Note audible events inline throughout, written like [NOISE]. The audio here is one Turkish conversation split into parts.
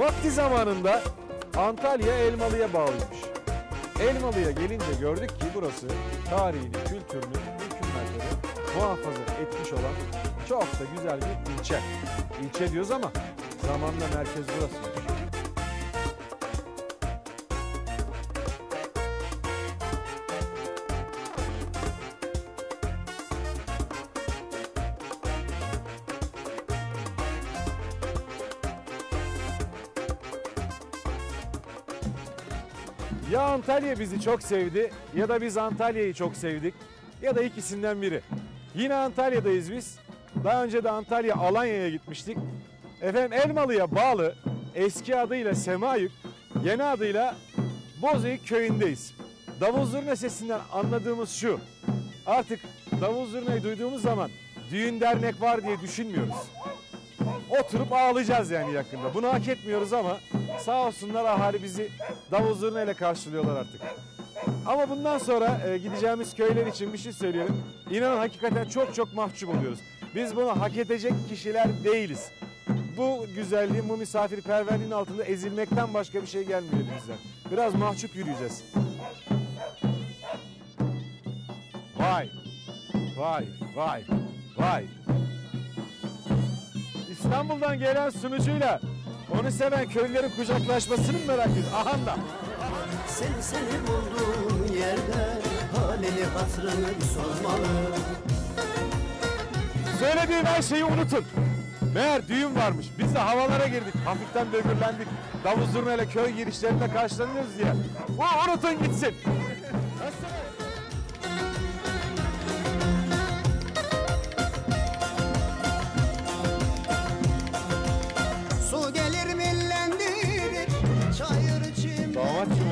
Vakti zamanında Antalya Elmalı'ya bağlıymış. Elmalı'ya gelince gördük ki burası tarihini, kültürünü, hükümetleri muhafaza etmiş olan çok da güzel bir ilçe. İlçe diyoruz ama zamanla merkez burasıymış. Antalya bizi çok sevdi ya da biz Antalya'yı çok sevdik ya da ikisinden biri. Yine Antalya'dayız biz. Daha önce de Antalya Alanya'ya gitmiştik. Efendim Elmalı'ya bağlı eski adıyla Semayük, yeni adıyla Bozüyük köyündeyiz. Davul zurna sesinden anladığımız şu. Artık davul zurnayı duyduğumuz zaman düğün dernek var diye düşünmüyoruz. Oturup ağlayacağız yani yakında. Bunu hak etmiyoruz ama sağ olsunlar ahali bizi davul zurna ile karşılıyorlar artık. Ama bundan sonra e, gideceğimiz köyler için bir şey söyleyelim. İnanın hakikaten çok çok mahcup oluyoruz. Biz bunu hak edecek kişiler değiliz. Bu güzelliğin, bu misafirperverliğin altında ezilmekten başka bir şey gelmiyor elimizden. Biraz mahcup yürüyeceğiz. Vay, vay, vay, vay. İstanbul'dan gelen sunucuyla onu seven köylülerin kucaklaşmasını mı merak ediyorsun? Aha da. Seni seni bulduğum yerde halini hatırını sormalı Söylediğim her şeyi unutun. Meğer düğün varmış. Biz de havalara girdik. Hafiften böbürlendik. Davul zurnayla köy girişlerinde karşılanıyoruz diye. Bu unutun gitsin.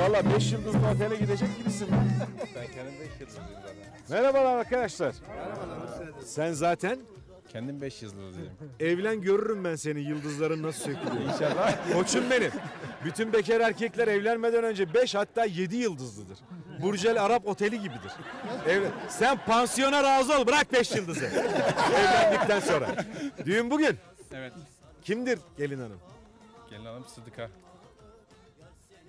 Valla 5 yıldızlı otele gidecek gibisin. Ben kendim 5 yıldızlıyım zaten. Merhabalar arkadaşlar. Sen zaten Kendim 5 yıldızlıyım. evlen görürüm ben seni yıldızların nasıl sökülüyor. İnşallah. Koçum benim. Bütün bekar erkekler evlenmeden önce 5 hatta 7 yıldızlıdır. Burjel Arap Oteli gibidir. Evlen... Sen pansiyona razı ol bırak 5 yıldızı. Evlendikten sonra. Düğün bugün. Evet. Kimdir gelin hanım? Gelin hanım Sıdıka.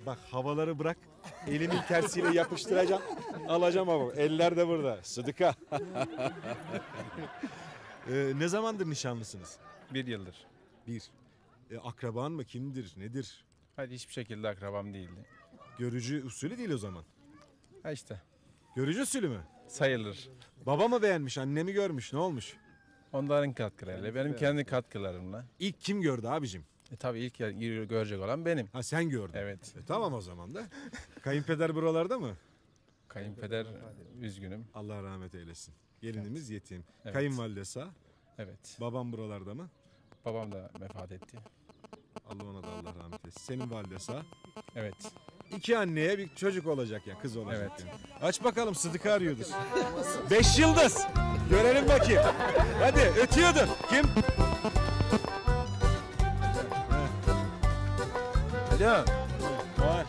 Bak havaları bırak. Elimin tersiyle yapıştıracağım. Alacağım ama. Eller de burada. Sıdıka. [LAUGHS] Ee, ne zamandır nişanlısınız? Bir yıldır. Bir. E, akraban mı? Kimdir? Nedir? Hadi hiçbir şekilde akrabam değildi. Görücü usulü değil o zaman. Ha işte Görücü usulü mü? sayılır. Baba mı beğenmiş? Annemi görmüş. Ne olmuş? Onların katkılarıyla, benim kendi katkılarımla. İlk kim gördü abicim? E tabii ilk yer- gir- görecek olan benim. Ha sen gördün. Evet. E, tamam o zaman da. Kayınpeder buralarda mı? Kayınpeder üzgünüm. Allah rahmet eylesin. Gelinimiz yetim. Evet. Kayınvalide sağ. Evet. Babam buralarda mı? Babam da vefat etti. Allah ona da Allah rahmet eylesin. Senin valide sağ. Evet. İki anneye bir çocuk olacak ya kız olacak Evet. yani. Aç bakalım Sıdık'ı arıyordur. Beş yıldız. Görelim bakayım. Hadi ötüyordur. Kim? Alo. Var.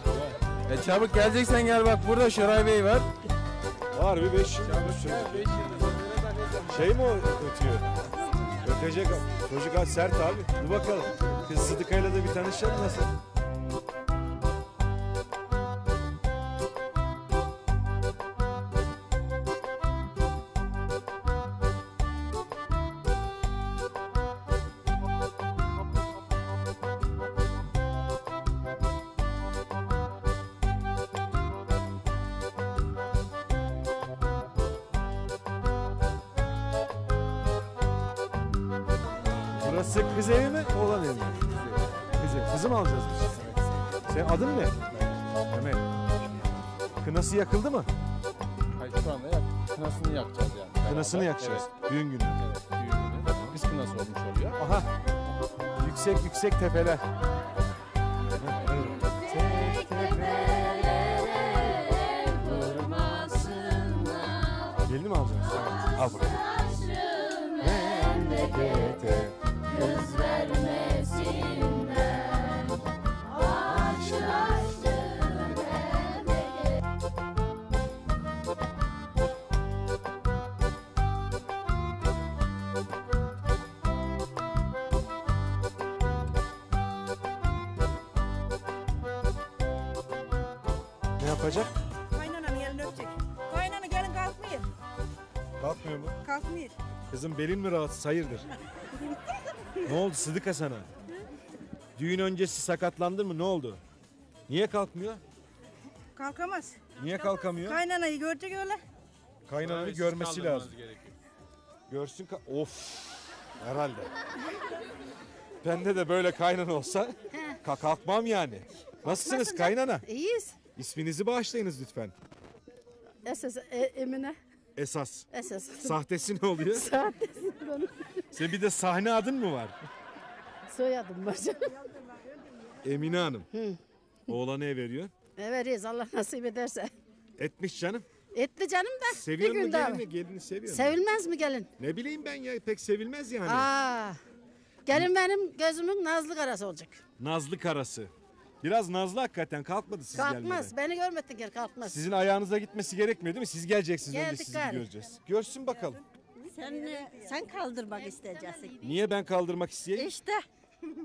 E çabuk geleceksen gel bak burada Şoray Bey var. Var bir beş yıldız çocuk. Şey mi o ötüyor? Ötecek. Çocuk sert abi. Dur bakalım. Kız Sıdıka'yla da bir tanışalım nasıl? Kınasını yakacağız. Evet. Düğün günü. Evet. Düğün günü. Biz kınası olmuş oluyor. Aha. Yüksek yüksek tepeler. Kalkmıyor mu? Kalkmıyor. Kızım belin mi rahatsız? Hayırdır? ne oldu Sıdıka sana? Düğün öncesi sakatlandın mı? Ne oldu? Niye kalkmıyor? Kalkamaz. Niye kalkamıyor? Kaynanayı görecek öyle. Kaynananı görmesi lazım. Görsün ka- Of. Herhalde. Bende de böyle kaynana olsa ka- kalkmam yani. Nasılsınız kaynana? İyiyiz. İsminizi bağışlayınız lütfen. Esas e, Emine. Esas. Esas. Sahtesi ne oluyor? [LAUGHS] Sahtesin konu. Senin bir de sahne adın mı var? Soyadım bacım. Emine Hanım. Oğlanı ev veriyor. Veririz Allah nasip ederse. Etmiş canım. Etli canım da. Seviyor bir mu gün gelin daha. mi? Gelini seviyor mu? Sevilmez mi gelin? Ne bileyim ben ya pek sevilmez yani. Aa. Gelin benim gözümün nazlı karası olacak. Nazlı karası. Biraz nazlı hakikaten kalkmadı siz kalkmaz. gelmeden. Beni görmedin gel kalkmaz. Sizin ayağınıza gitmesi gerekmiyor değil mi? Siz geleceksiniz önce Geldik sizi gari. göreceğiz. Görsün bakalım. Sen sen kaldırmak isteyeceksin. Niye ben kaldırmak isteyeyim? İşte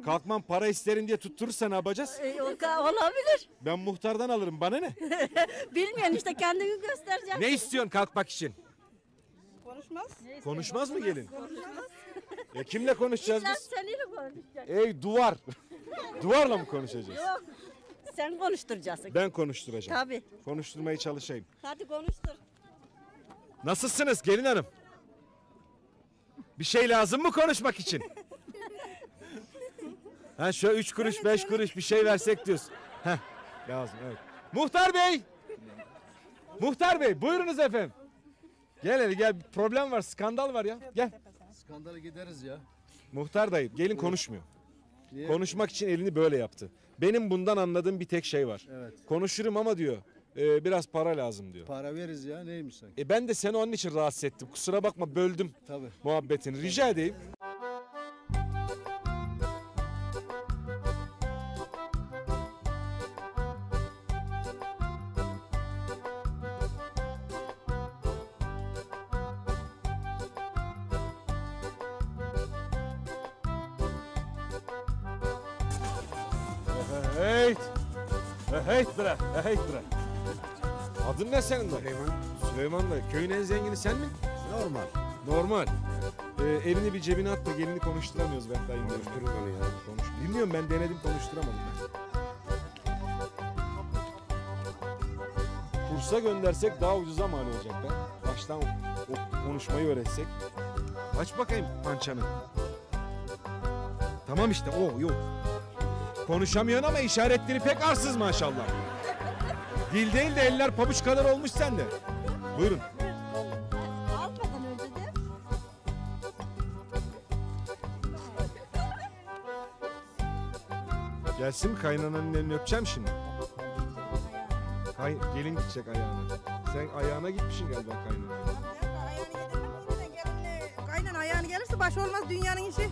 Kalkmam para isterim diye tutturursa ne yapacağız? e, o ka- olabilir. Ben muhtardan alırım bana ne? [LAUGHS] Bilmiyorsun işte kendini göstereceksin. Ne istiyorsun kalkmak için? Konuşmaz. Konuşmaz mı gelin? Ya kimle konuşacağız biz? seninle konuşacaksın. Ey duvar. Duvarla mı konuşacağız? Yok. Sen konuşturacaksın. Ben konuşturacağım. Tabii. Konuşturmaya çalışayım. Hadi konuştur. Nasılsınız gelin hanım? Bir şey lazım mı konuşmak için? [LAUGHS] Ha şöyle üç kuruş beş kuruş bir şey versek diyoruz. Heh, lazım evet. Muhtar Bey! Muhtar Bey buyurunuz efendim. Gel hele gel problem var skandal var ya gel. Skandala gideriz ya. Muhtar dayı gelin konuşmuyor. Niye? Konuşmak için elini böyle yaptı. Benim bundan anladığım bir tek şey var. Evet. Konuşurum ama diyor e, biraz para lazım diyor. Para veririz ya neymiş sen? E ben de seni onun için rahatsız ettim. Kusura bakma böldüm Tabii. muhabbetini. Rica edeyim. Heyt bre. Adın ne senin de? Süleyman. Süleyman da. Köyün en zengini sen mi? Normal. Normal. Ee, elini bir cebine at da gelini konuşturamıyoruz ben dayım. Konuşturun onu ya. Konuş. Bilmiyorum ben denedim konuşturamadım ben. Kursa göndersek daha ucuza mal olacak ben. Baştan o, o konuşmayı öğretsek. Aç bakayım pançanı. Tamam işte o yok. Konuşamıyorsun ama işaretleri pek arsız maşallah. Dil değil de eller pabuç kadar olmuş sende. Buyurun. Almadan önce de Gelsin mi kaynananın elini öpeceğim şimdi. Kay, gelin gidecek ayağına. Sen ayağına gitmişsin galiba. Kaynana ayağını gelirse baş olmaz dünyanın işi.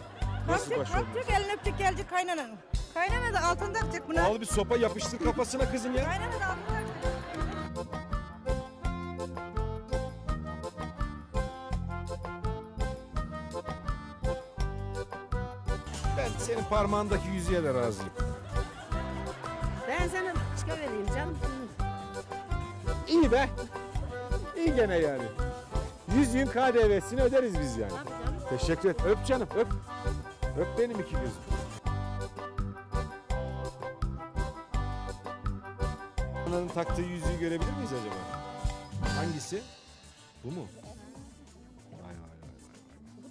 Nasıl Kalkacak, baş kalkacak elini öpecek gelecek kaynananın. Kaynana da altın takacak buna. Al bir sopa yapıştır kafasına kızım ya. Kaynana da altın takacak. Ben senin parmağındaki yüzüğe de razıyım. Ben sana başka vereyim canım. İyi be. İyi gene yani. Yüzüğün KDV'sini öderiz biz yani. Tabii canım. Teşekkür et. Öp canım öp. Öp benim iki gözüm. Onların taktığı yüzüğü görebilir miyiz acaba? Hangisi? Bu mu? Vay vay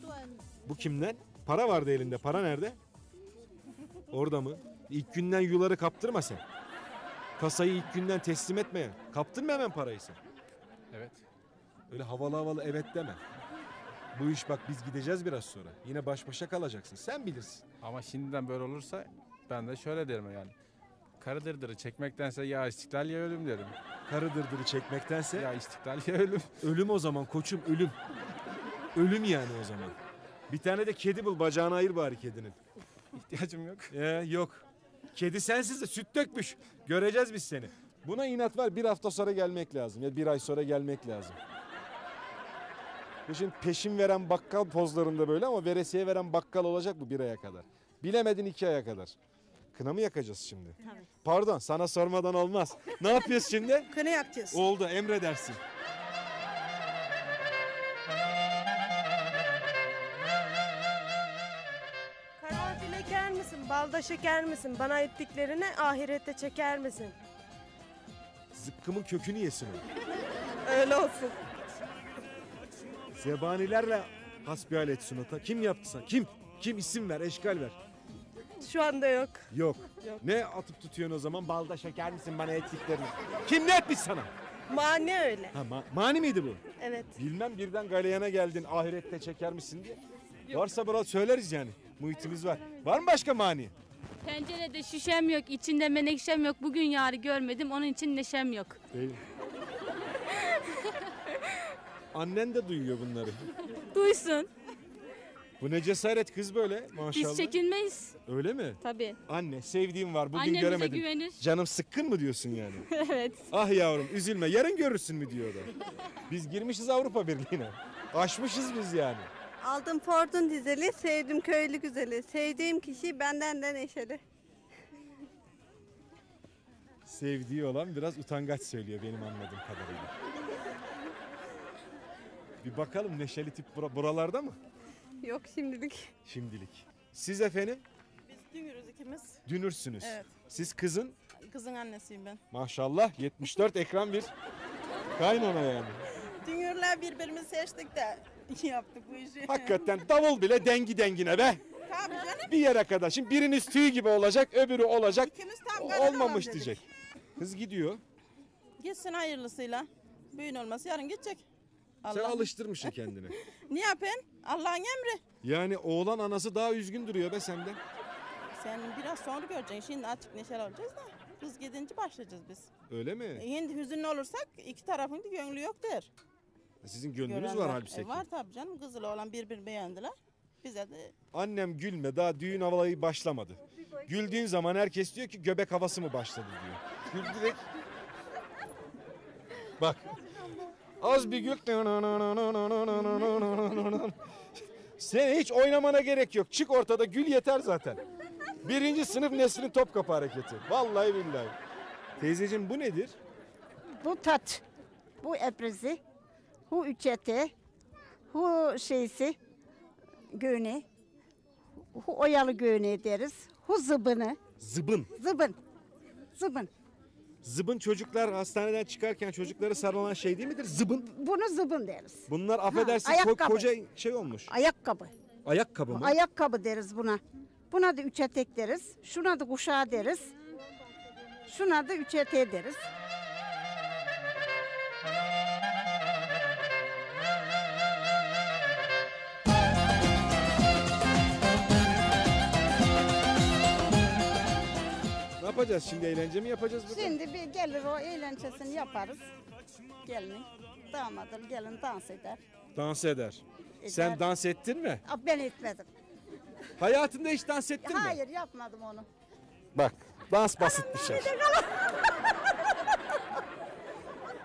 vay vay. Bu kimden? Para vardı elinde. Para nerede? Orada mı? İlk günden yuları kaptırma sen. Kasayı ilk günden teslim etmeye. Kaptın mı hemen parayı sen? Evet. Öyle havalı havalı evet deme. Bu iş bak biz gideceğiz biraz sonra. Yine baş başa kalacaksın. Sen bilirsin. Ama şimdiden böyle olursa ben de şöyle derim yani. Karı dırdırı çekmektense ya istiklal ya ölüm derim. Karı dırdırı çekmektense Ya istiklal ya ölüm. ölüm o zaman koçum ölüm. Ölüm yani o zaman. Bir tane de kedi bul bacağını ayır bari kedinin. İhtiyacım yok. Ee, yok. Kedi sensiz de süt dökmüş. Göreceğiz biz seni. Buna inat var bir hafta sonra gelmek lazım ya bir ay sonra gelmek lazım. Bu şimdi peşin veren bakkal pozlarında böyle ama veresiye veren bakkal olacak bu bir aya kadar. Bilemedin iki aya kadar. Kına mı yakacağız şimdi? Tabii. Pardon sana sormadan olmaz. Ne yapıyoruz şimdi? [LAUGHS] Kına yakacağız. Oldu emredersin. Karanfil eker misin? Balda şeker misin? Bana ettiklerini ahirette çeker misin? Zıkkımın kökünü yesin o. Öyle olsun. Zebanilerle hasbihal etsin o. ta- Kim yaptı sana? Kim? Kim isim ver, eşkal ver. Şu anda yok. Yok. Yok. Ne atıp tutuyorsun o zaman? Balda şeker misin bana ettiklerini? Kim ne etmiş sana? Mani öyle. Ha, ma- mani miydi bu? Evet. Bilmem birden galeyana geldin ahirette çeker misin diye. Varsa biraz söyleriz yani. Muhitimiz var. Var mı başka mani? Pencerede şişem yok, içinde menekşem yok. Bugün yarı görmedim, onun için neşem yok. Değil. Annen de duyuyor bunları. Duysun. Bu ne cesaret kız böyle maşallah. Biz çekinmeyiz. Öyle mi? Tabii. Anne sevdiğim var bugün Annemize göremedim. güvenir. Canım sıkkın mı diyorsun yani? [LAUGHS] evet. ah yavrum üzülme yarın görürsün mü diyor da. Biz girmişiz Avrupa Birliği'ne. Aşmışız biz yani. Aldım Ford'un dizeli, sevdim köylü güzeli. Sevdiğim kişi benden de neşeli. Sevdiği olan biraz utangaç söylüyor benim anladığım kadarıyla. Bir bakalım neşeli tip bura- buralarda mı? [LAUGHS] Yok şimdilik. Şimdilik. Siz efendim Biz dünürüz ikimiz. dünürsünüz. Evet. Siz kızın Kızın annesiyim ben. maşallah 74 ekran bir kaynana yani. Dünürler birbirimizi seçtik de yaptık bu işi. Hakikaten davul bile dengi dengine be. Tabii canım. Bir yere kadar. Şimdi biriniz tüy gibi olacak, öbürü olacak. İkimiz tam olmamış dedik. diyecek. Kız gidiyor. Gitsin hayırlısıyla. Büyün olması yarın gidecek. Sen Allah. alıştırmışsın kendini. [LAUGHS] Ne yapayım? Allah'ın emri. Yani oğlan anası daha üzgün duruyor be senden. Sen biraz sonra göreceksin. Şimdi açık neşeli olacağız da. Kız gidince başlayacağız biz. Öyle mi? E, Şimdi hüzünlü olursak iki tarafın da gönlü yok der. Sizin gönlünüz Görenler. var halbuki. E, var tabii canım. Kızıyla olan birbirini beğendiler. Bize de Annem gülme daha düğün havalayı başlamadı. Güldüğün zaman herkes diyor ki göbek havası mı başladı diyor. Gül direkt. Bak. Az bir gül. [LAUGHS] Sen hiç oynamana gerek yok. Çık ortada gül yeter zaten. Birinci sınıf Nesrin Topkapı hareketi. Vallahi billahi. Teyzeciğim bu nedir? Bu tat, bu eprizi, bu üçeti, bu şeysi, göğne, bu oyalı göğne deriz, bu zıbını, Zıbın. zıbın, zıbın. Zıbın çocuklar hastaneden çıkarken çocukları sarılan şey değil midir? Zıbın. Bunu zıbın deriz. Bunlar affedersin ko- ayakkabı. koca şey olmuş. Ayakkabı, Ayakkabı mı? ayakkabı deriz buna. Buna da üç etek deriz, şuna da kuşağı deriz, şuna da üç eteği deriz. Yapacağız şimdi eğlence mi yapacağız burada? Şimdi bir gelir o eğlencesini yaparız. Gelin, damadın gelin dans eder. Dans eder. Sen Eder. dans ettin mi? Ben etmedim. Hayatında hiç dans ettin mi? Hayır yapmadım onu. Bak dans basit bir şey. [LAUGHS]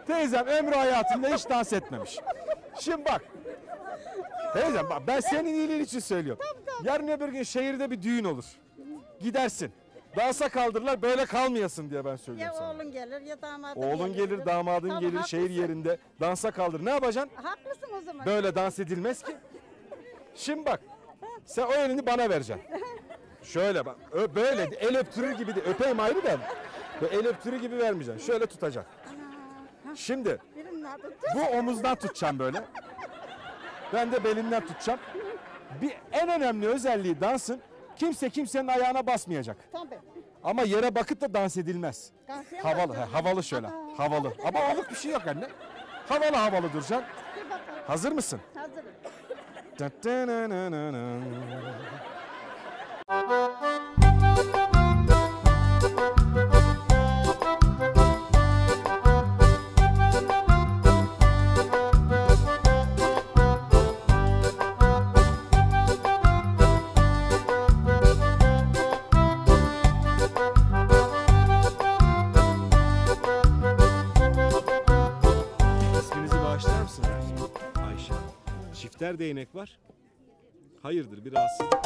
Teyzem ömrü hayatında hiç dans etmemiş. Şimdi bak. Teyzem bak ben senin iyiliğin için söylüyorum. Yarın öbür gün şehirde bir düğün olur. Gidersin. Dansa kaldırırlar böyle kalmayasın diye ben söylüyorum Ya sana. oğlun gelir ya damadın Oğlun gelir, damadın Tabii, gelir haklısın. şehir yerinde dansa kaldır. Ne yapacaksın? Haklısın o zaman. Böyle dans edilmez ki. Şimdi bak. Sen o elini bana vereceksin. Şöyle bak. Ö- böyle el öptürür gibi de öpeyim ayrı da. Böyle el öptürür gibi vermeyeceksin. Şöyle tutacak. Şimdi Birinin adı bu omuzdan tutacağım böyle. Ben de belinden tutacağım. Bir en önemli özelliği dansın kimse kimsenin ayağına basmayacak. Tabii. Ama yere bakıp da dans edilmez. Karşıya Havalı, he, havalı şöyle. Havalı. Ama avuk bir şey yok anne. Havalı havalı duracaksın. Bir bakalım. Hazır mısın? Hazırım. [LAUGHS] Çifter değnek var. Hayırdır bir rahatsızlık?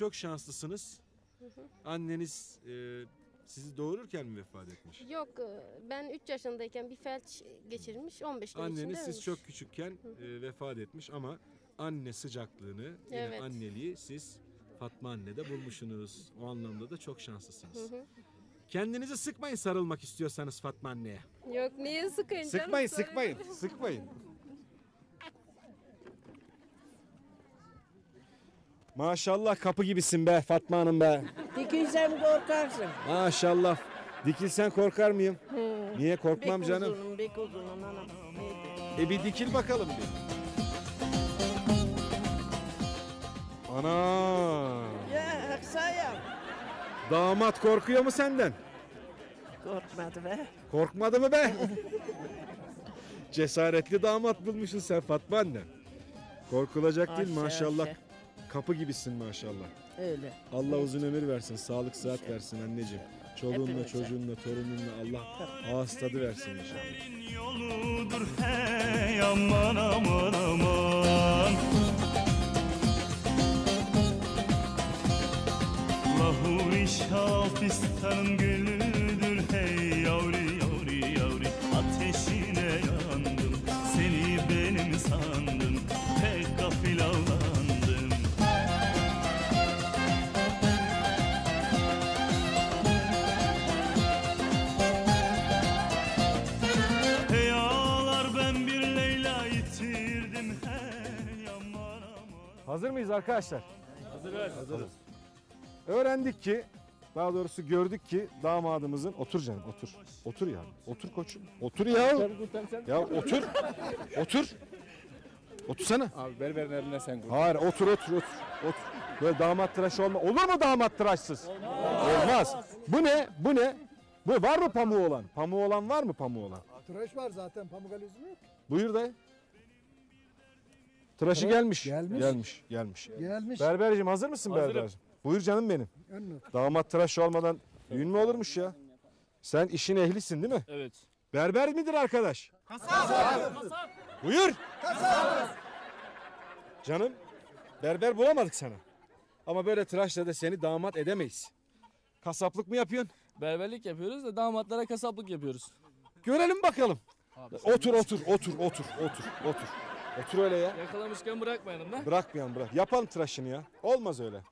Çok şanslısınız. Anneniz e, sizi doğururken mi vefat etmiş? Yok e, ben 3 yaşındayken bir felç geçirmiş 15 gün Anneniz siz ölmüş. çok küçükken e, vefat etmiş ama anne sıcaklığını, yine Evet. anneliği siz Fatma annede bulmuşsunuz. O anlamda da çok şanslısınız. Hı hı. Kendinizi sıkmayın sarılmak istiyorsanız Fatma anneye. Yok niye sıkayım canım? Sıkmayın, sıkmayın, sıkmayın. Maşallah kapı gibisin be Fatma Hanım be. Dikilsem korkarsın. Maşallah. Dikilsen korkar mıyım? Niye korkmam canım? uzunum, bek uzunum anam. E bir dikil bakalım bir. Ana. Ya aksayam. Damat korkuyor mu senden? Korkmadı be. Korkmadı mı be? Cesaretli damat bulmuşsun sen Fatma anne. Korkulacak değil Aşağı, maşallah. aşağı. Kapı gibisin maşallah. Öyle. Allah uzun ömür versin, sağlık sıhhat versin anneciğim. Çoluğunla, Hepimize. çocuğunla, torununla Allah ağız tadı versin inşallah. yoludur hey aman aman aman Lahu Şafistan'ın gülüdür Hazır mıyız arkadaşlar? Hazırız. Hazırız. Öğrendik ki, daha doğrusu gördük ki damadımızın... Otur canım, otur. Otur ya. Otur koçum. Otur ya. Ya otur. Otur. Otursana. Abi berberin eline sen kur. Hayır, otur, otur, otur. Otur. Böyle damat tıraşı olma. Olur mu damat tıraşsız? Olmaz. Bu ne? Bu ne? Bu var mı pamuğu olan? Pamuğu olan var mı pamuğu olan? Tıraş var zaten pamuk alüzüm yok. Buyur dayı. Tıraşı Evet, gelmiş. gelmiş. Gelmiş. Gelmiş. Gelmiş. Berberciğim hazır mısın Hazırım. berberciğim? Buyur canım benim. Damat tıraş olmadan düğün mü olurmuş ya? Sen işin ehlisin değil mi? Evet. Berber midir arkadaş? Buyur. Canım berber bulamadık sana. Ama böyle tıraşla da seni damat edemeyiz. Kasaplık mı yapıyorsun? Berberlik yapıyoruz da damatlara kasaplık yapıyoruz. Görelim bakalım. Otur otur otur otur otur otur. Otur öyle ya. Yakalamışken bırakmayalım da. Bırakmayan bırak. Yapalım tıraşını ya. Olmaz öyle.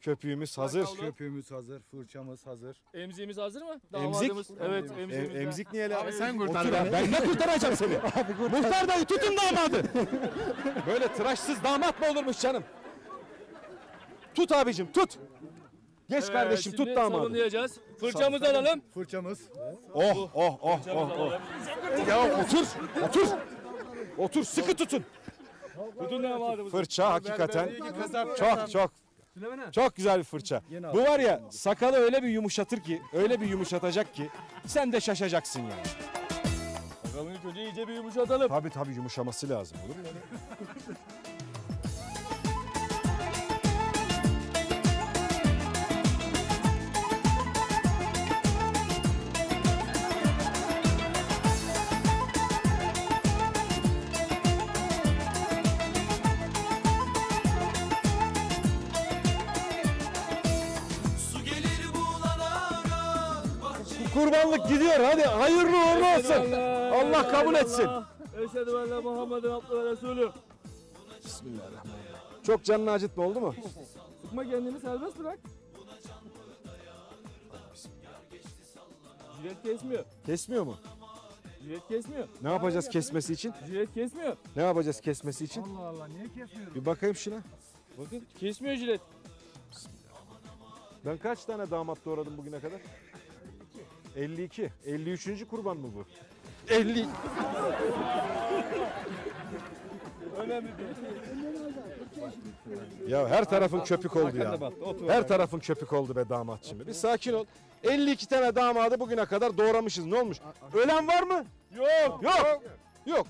Köpüğümüz hazır. Köpüğümüz hazır, fırçamız hazır. Emziğimiz hazır mı? Emzik? Damadımız. Evet Em- emziğimiz. de- emzik niye lan? Abi sen kurtar beni. Ben ne kurtaracağım seni? [LAUGHS] Muhtar dayı tutun damadı. Böyle tıraşsız damat mı olurmuş canım? Tut abicim tut. Geç Evet, kardeşim şimdi tut damadı. sabunlayacağız. Fırçamızı alalım. Fırçamız. Oh oh oh oh. oh. Ya otur otur. Otur sıkı tutun. Tutun damadımızı. Fırça hakikaten çok çok çok güzel bir fırça. Bu var ya sakalı öyle bir yumuşatır ki, öyle bir yumuşatacak ki sen de şaşacaksın yani. Bakalım ilk önce iyice bir yumuşatalım. Tabii tabii yumuşaması lazım olur mu? [LAUGHS] Bu kurbanlık gidiyor hadi hayırlı uğurlu olsun. Allah kabul etsin. Eşhedü en la Muhammeden abdü ve resulü. Bismillahirrahmanirrahim. Çok canını acıtma oldu mu? Sıkma kendini serbest bırak. Jilet kesmiyor. Kesmiyor mu? Jilet kesmiyor. Ne yapacağız kesmesi için? Jilet kesmiyor. Ne yapacağız kesmesi için? Allah Allah niye kesmiyoruz? Bir bakayım şuna. Bakın kesmiyor jilet. Ben kaç tane damat doğradım bugüne kadar? 52. 53. kurban mı bu? 50. Önemli değil. Ya her tarafın köpük oldu ya. Her tarafın köpük oldu be damat şimdi. Bir sakin ol. 52 tane damadı bugüne kadar doğramışız. Ne olmuş? Ölen var mı? Yok. Yok. Yok.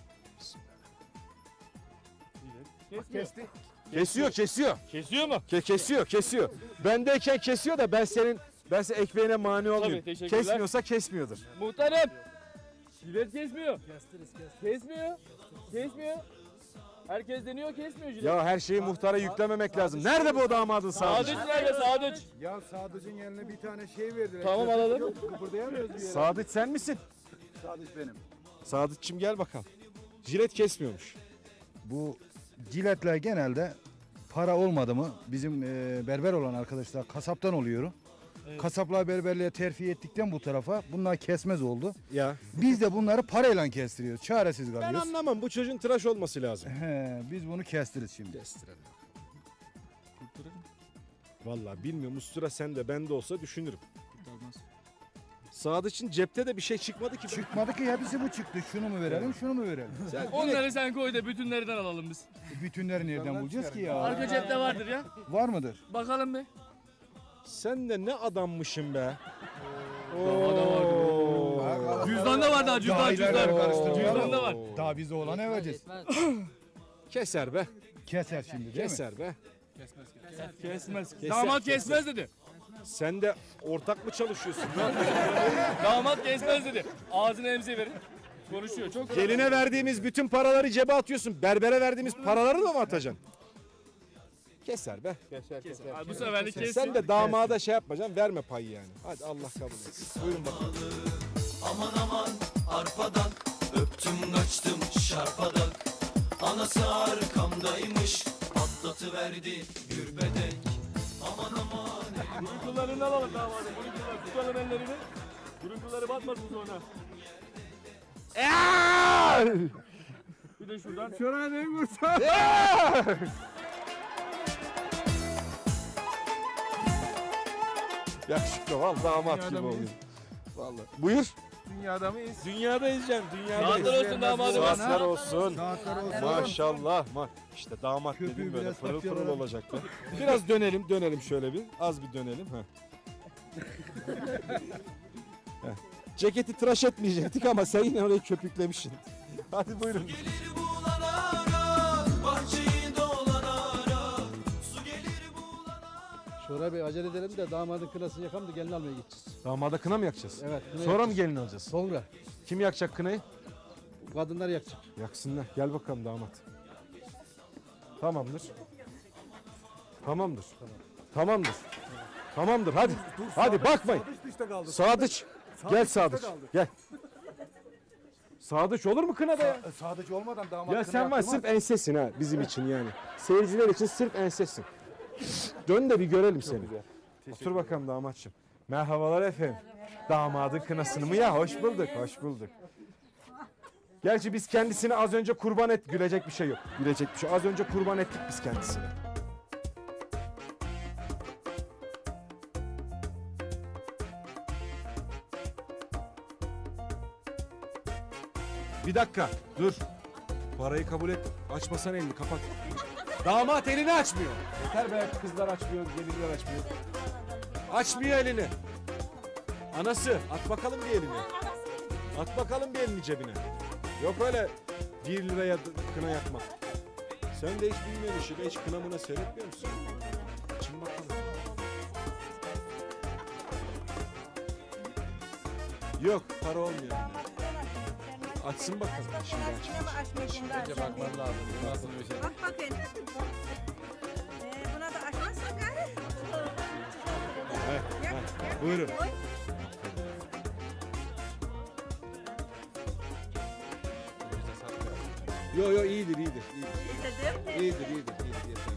Kesmiyor. Kesiyor, kesiyor. Kesiyor mu? Ke- kesiyor, kesiyor. Bendeyken kesiyor da ben senin ben senin ekmeğine mani olmayayım. teşekkürler. Kesmiyorsa kesmiyordur. Muhtarım. Jilet kesmiyor. Kesmiyor. Kesmiyor. Herkes deniyor kesmiyor jilet. Ya her şeyi muhtara yüklememek lazım. Nerede bu damadın Sadıç Sadıç? nerede Sadıç? Ya Sadıç'ın eline bir tane şey verdiler. Tamam, alalım. Yok, kıpırdayamıyoruz bir yere. Sadıç sen misin? Sadıç benim. Sadıççım gel bakalım. Jilet kesmiyormuş. Bu ciletler genelde para olmadı mı bizim e, berber olan arkadaşlar kasaptan oluyor. Kasaplar berberliğe terfi ettikten bu tarafa bunlar kesmez oldu. Ya. Biz de bunları parayla kestiriyoruz. Çaresiz Ben kalıyoruz. anlamam bu çocuğun tıraş olması lazım. He, biz bunu kestiririz şimdi. Kestirelim. Vallahi bilmiyorum ustura sen de ben de olsa düşünürüm. Sadıç'ın cepte de bir şey çıkmadı ki. Çıkmadı ki hepsi bu çıktı. Şunu mu verelim, şunu mu verelim? Sen Onları sen koy da bütünlerden alalım biz. Bütünleri nereden bulacağız ki ya? Arka cepte vardır ya. Var mıdır? Bakalım bir. Sen de ne adammışsın be. Cüzdanda var daha cüzdan Dahiler cüzdan. karıştırmayalım. Cüzdanda var. Daha biz oğlan vereceğiz. Keser be. Keser şimdi değil mi? Keser be. Kesmez. Keser, Damat kesmez dedi. Sen de ortak mı çalışıyorsun? [LAUGHS] Damat kesmez dedi. Ağzını emzi verin. Konuşuyor. Çok Geline verdiğimiz bütün paraları cebe atıyorsun. Berbere verdiğimiz paraları da mı atacaksın? Keser be. Abi bu seferlik kes. Sen de damada şey yapmayacaksın. Verme payı yani. Hadi Allah kabul etsin. Buyurun bakalım. Aman aman arpadan öptüm kaçtım şarpadak Anası arkamdaymış patlatıverdi gürbedek Aman aman Burunkularını alalım damadım. Burunkular tutalım ellerini. Burunkuları batmasın sonra. Bir de şuradan. Şuraya ne vursan? Yakışıklı valla damat gibi Dünyada oluyor. Vallahi. Buyur. Dünyada mıyız? Dünyadayız canım. Dünyadayız. Saatler olsun damadım. Saatler olsun. Saatler olsun. Maşallah. Ma işte damat Köpüğü dedim böyle biraz pırıl pırıl takıyorlar. olacak. be. Biraz dönelim dönelim şöyle bir. Az bir dönelim. Ha. [LAUGHS] Heh. Ceketi tıraş etmeyecektik ama sen yine orayı köpüklemişsin. Hadi buyurun. gelir bulan Şoray Bey acele edelim de damadın kınasını yakalım da gelin almaya gideceğiz. Damada kına mı yakacağız? Evet. kına Sonra mı yakacağız. gelin alacağız? Sonra. Kim yakacak kınayı? Kadınlar yakacak. Yaksınlar. Gel bakalım damat. Tamamdır. Tamamdır. Tamamdır. Tamamdır. Hadi. Hadi bakmayın. Sadıç dışta kaldı. Sadıç. Gel dışta Sadıç. kaldı. Gel. Sadıç olur mu kınada ya? Sa- Sadıç olmadan damat Ya kına sen var yaktırmaz. sırf ensesin ha bizim için yani. Seyirciler için sırf ensesin. Dön de bir görelim seni. Otur bakalım damatçım. Merhabalar efendim. Damadın kınasını mı ya? Hoş bulduk, hoş bulduk. Gerçi biz kendisini az önce kurban et. Gülecek bir şey yok. Gülecek bir şey. Az önce kurban ettik biz kendisini. Bir dakika, dur. Parayı kabul et. Açmasan elini, kapat. Damat elini açmıyor. Yeter be, kızlar açmıyor, gelinler açmıyor. Açmıyor elini. Anası, at bakalım bir elini. At bakalım bir elini cebine. Yok öyle bir liraya kına yakma. Sen de hiç bilmiyorsun işi hiç kına mına seyretmiyor musun? Açın bakalım. Yok, para olmuyor. yine. Açsın bakalım. Şimdi açmış. Önce bakman lazım. Nasıl bir şey? Bak bakayım. Ee, buna da açmazsak gari. Heh, heh. Buyurun. Yo yo iyidir iyidir. iyidir. İyidir iyidir iyidir. yeter.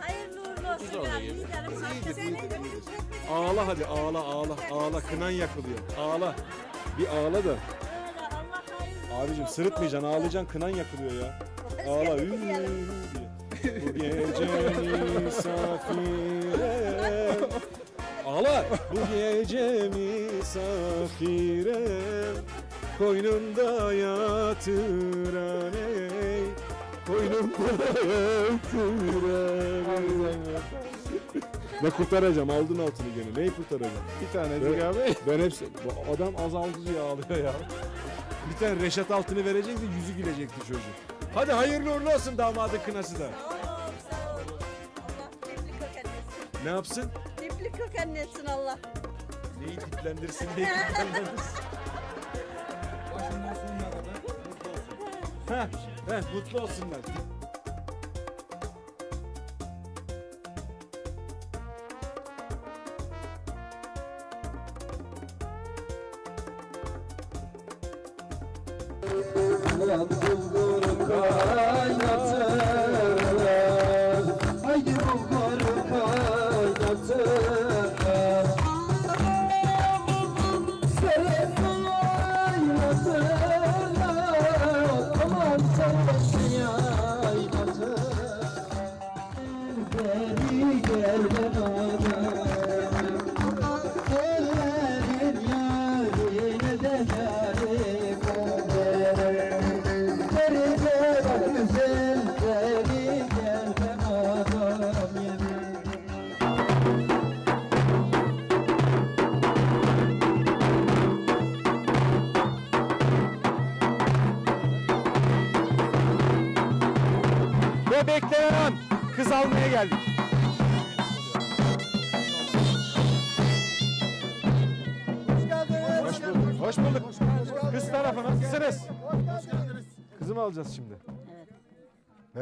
Hayırlı uğurlu olsun. Güzel oldu, ya. yemin. Liderim, İyidir iyidir iyidir. Ağla hadi ağla ağla ağla kınan yakılıyor. Ağla. Bir ağla da. Abicim sırıtmayacaksın ağlayacaksın kınan yakılıyor ya. Ağla. Üü, diye. Bu gece misafire. [LAUGHS] Ağla. Bu gece misafire. Koynunda yatıran ey. Koynunda yatıran Ne kurtaracağım aldın altını gene. Neyi kurtaracağım? Bir tanecik Ben- abi. Ben hepsi... Adam az aldıcı ağlıyor ya. Bir tane Reşat altını verecekti yüzü gülecekti çocuk. Hadi hayırlı uğurlu olsun damadın kınası da. Ne yapsın? Dipli kökenlesin Allah. Neyi diplendirsin neyi diplendirsin. [LAUGHS] Başından sonuna kadar mutlu olsun. Heh, heh, mutlu olsunlar.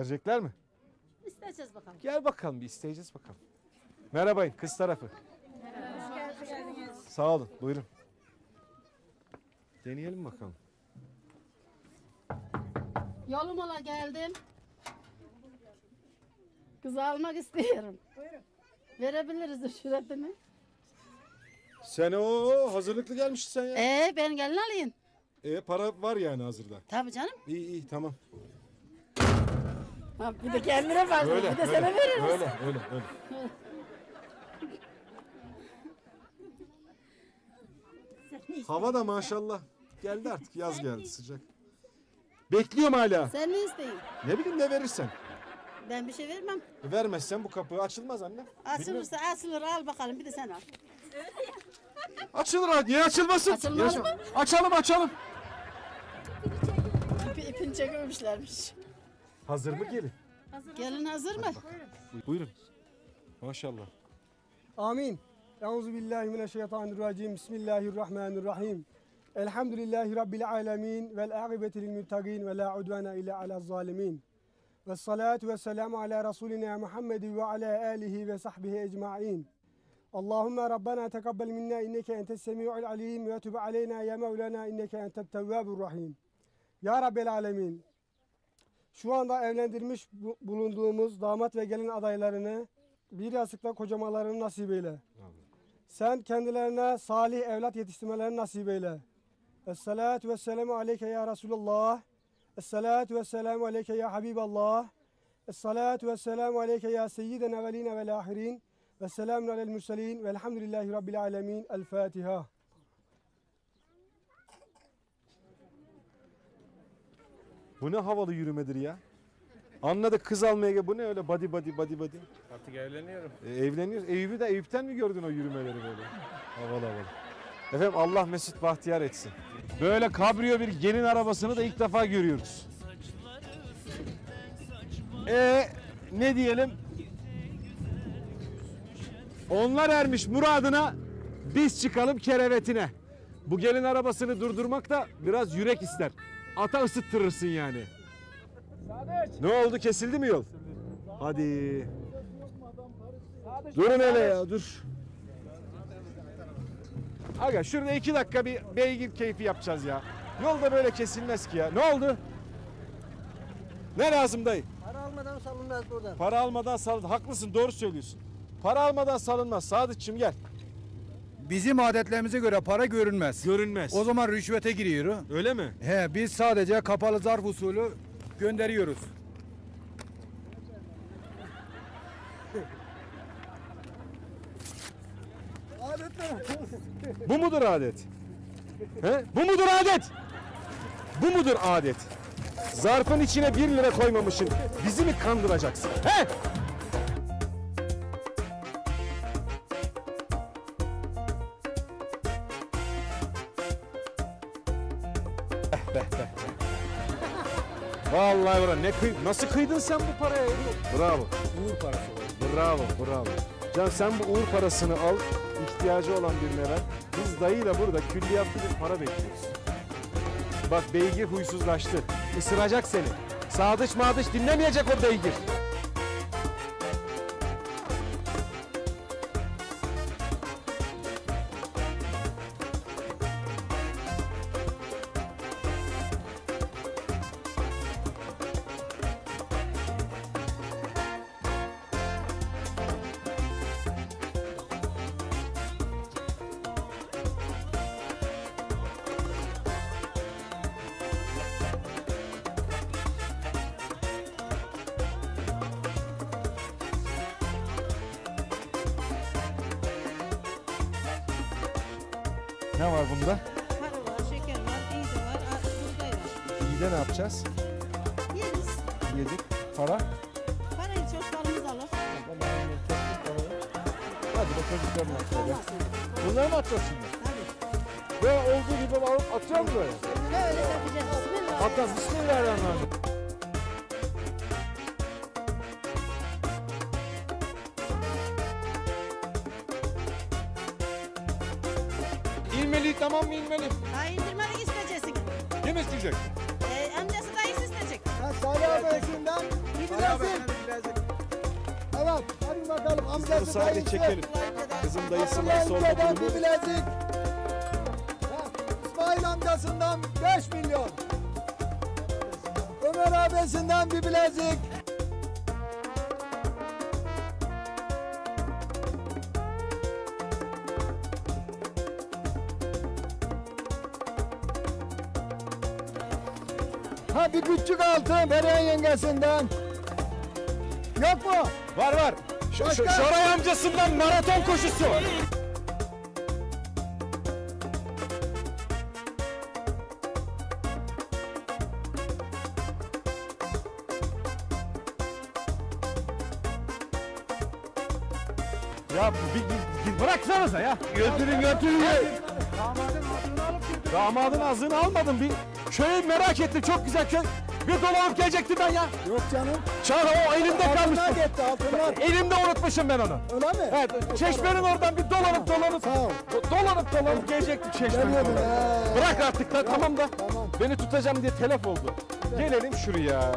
Verecekler mi? İsteyeceğiz bakalım. Gel bakalım bir isteyeceğiz bakalım. Merhaba kız tarafı. Sağ olun buyurun. Deneyelim bakalım. Yolum ola geldim. Kızı almak istiyorum. Buyurun. Verebiliriz ücretini. Sen o hazırlıklı gelmişsin sen ya. Ee ben gelin alayım. E para var yani hazırda. Tabii canım. İyi iyi tamam. Ha, bir de kendine bak. Öyle bir de öyle, sana veririz. öyle öyle öyle. Hava da maşallah. Geldi artık yaz geldi sıcak. Bekliyorum hala. Sen ne isteyin? Ne bileyim ne verirsen. Ben bir şey vermem. E, Vermezsen bu kapı açılmaz anne. Açılırsa açılır al bakalım bir de sen al. Açılır hadi. Niye açılmasın? Açılmaz mı? Açalım açalım. İpi, ipini çekmemişlermiş. Hazır mı gelin? Gelin hazır mı? Buyurun. Maşallah. Amin. Euzu billahi mineşşeytanirracim. Bismillahirrahmanirrahim. Elhamdülillahi rabbil alamin vel akibeti lil muttaqin ve la udvana illa alel zalimin. Ve salatu ve selamu ala Resulina Muhammedin ve ala alihi ve sahbihi ecma'in. Allahümme Rabbena tekabbel minna inneke entes semi'ul alim ve tub aleyna ya Mevlana inneke entet tevvabur rahim. Ya Rabbel alemin. Şu anda evlendirmiş bu- bulunduğumuz damat ve gelin adaylarını bir yastıkta kocamalarını nasip eyle. Sen kendilerine salih evlat yetiştirmelerini nasip eyle. Esselatu vesselamu aleyke ya Resulallah. Esselatu vesselamu aleyke ya Habiballah. Esselatu vesselamu aleyke ya seyyiden evveline vel ahirin. Ve selamun alel mürselin. Velhamdülillahi Rabbil alemin. El Fatiha. Bu ne havalı yürümedir ya? Anladık kız almaya gel. Bu ne öyle body body body body. Artık evleniyorum. E, evleniyoruz. Eyüp'ü de Eyüp'ten mi gördün o yürümeleri böyle? Havalı havalı. Efendim Allah mesut bahtiyar etsin. Böyle kabriyo bir gelin arabasını da ilk defa görüyoruz. E ne diyelim? Onlar ermiş muradına biz çıkalım kerevetine. Bu gelin arabasını durdurmak da biraz yürek ister. Ata ısıttırırsın yani. Ne oldu kesildi mi yol? Hadi. Durun hele ya dur. Aga şurada iki dakika bir beygir keyfi yapacağız ya. Yolda böyle kesilmez ki ya. Ne oldu? Ne lazım dayı? Para almadan salınmaz buradan. Para almadan salın. Haklısın doğru söylüyorsun. Para almadan salınmaz. Sadıkçım gel. Bizim adetlerimize göre para görünmez. Görünmez. O zaman rüşvete giriyor. Öyle mi? He biz sadece kapalı zarf usulü gönderiyoruz. [LAUGHS] Bu mudur adet? He? Bu mudur adet? Bu mudur adet? Zarfın içine bir lira koymamışsın. Bizi mi kandıracaksın? He? Vallahi bravo. Ne kıy Nasıl kıydın sen bu paraya? Bravo. Uğur parası. Bravo, bravo. Can sen bu uğur parasını al, ihtiyacı olan birine ver. Biz dayıyla burada külliyatlı bir para bekliyoruz. Bak beygir huysuzlaştı. Isıracak seni. Sadıç madıç dinlemeyecek o beygir. Yengesinden. Yok mu? Var var. Şu, Başka? Şoray amcasından maraton koşusu. Ya bir, bir, bir bıraksanıza ya. Götürün götürün. Damadın ağzını almadım. Bir köyü merak ettim. Çok güzel köy. Bir dolanıp gelecektim ben ya. Yok canım. Çağla o elimde kalmış. Altınlar gitti altınlar. Elimde unutmuşum ben onu. Öyle mi? Evet, çeşmenin oradan bir dolanıp dolanıp Sağ ol. dolanıp dolanıp gelecektim çeşmenin oradan. ha. Bırak artık da tamam da. Tamam. Beni tutacağım diye telef oldu. Gelelim şuraya.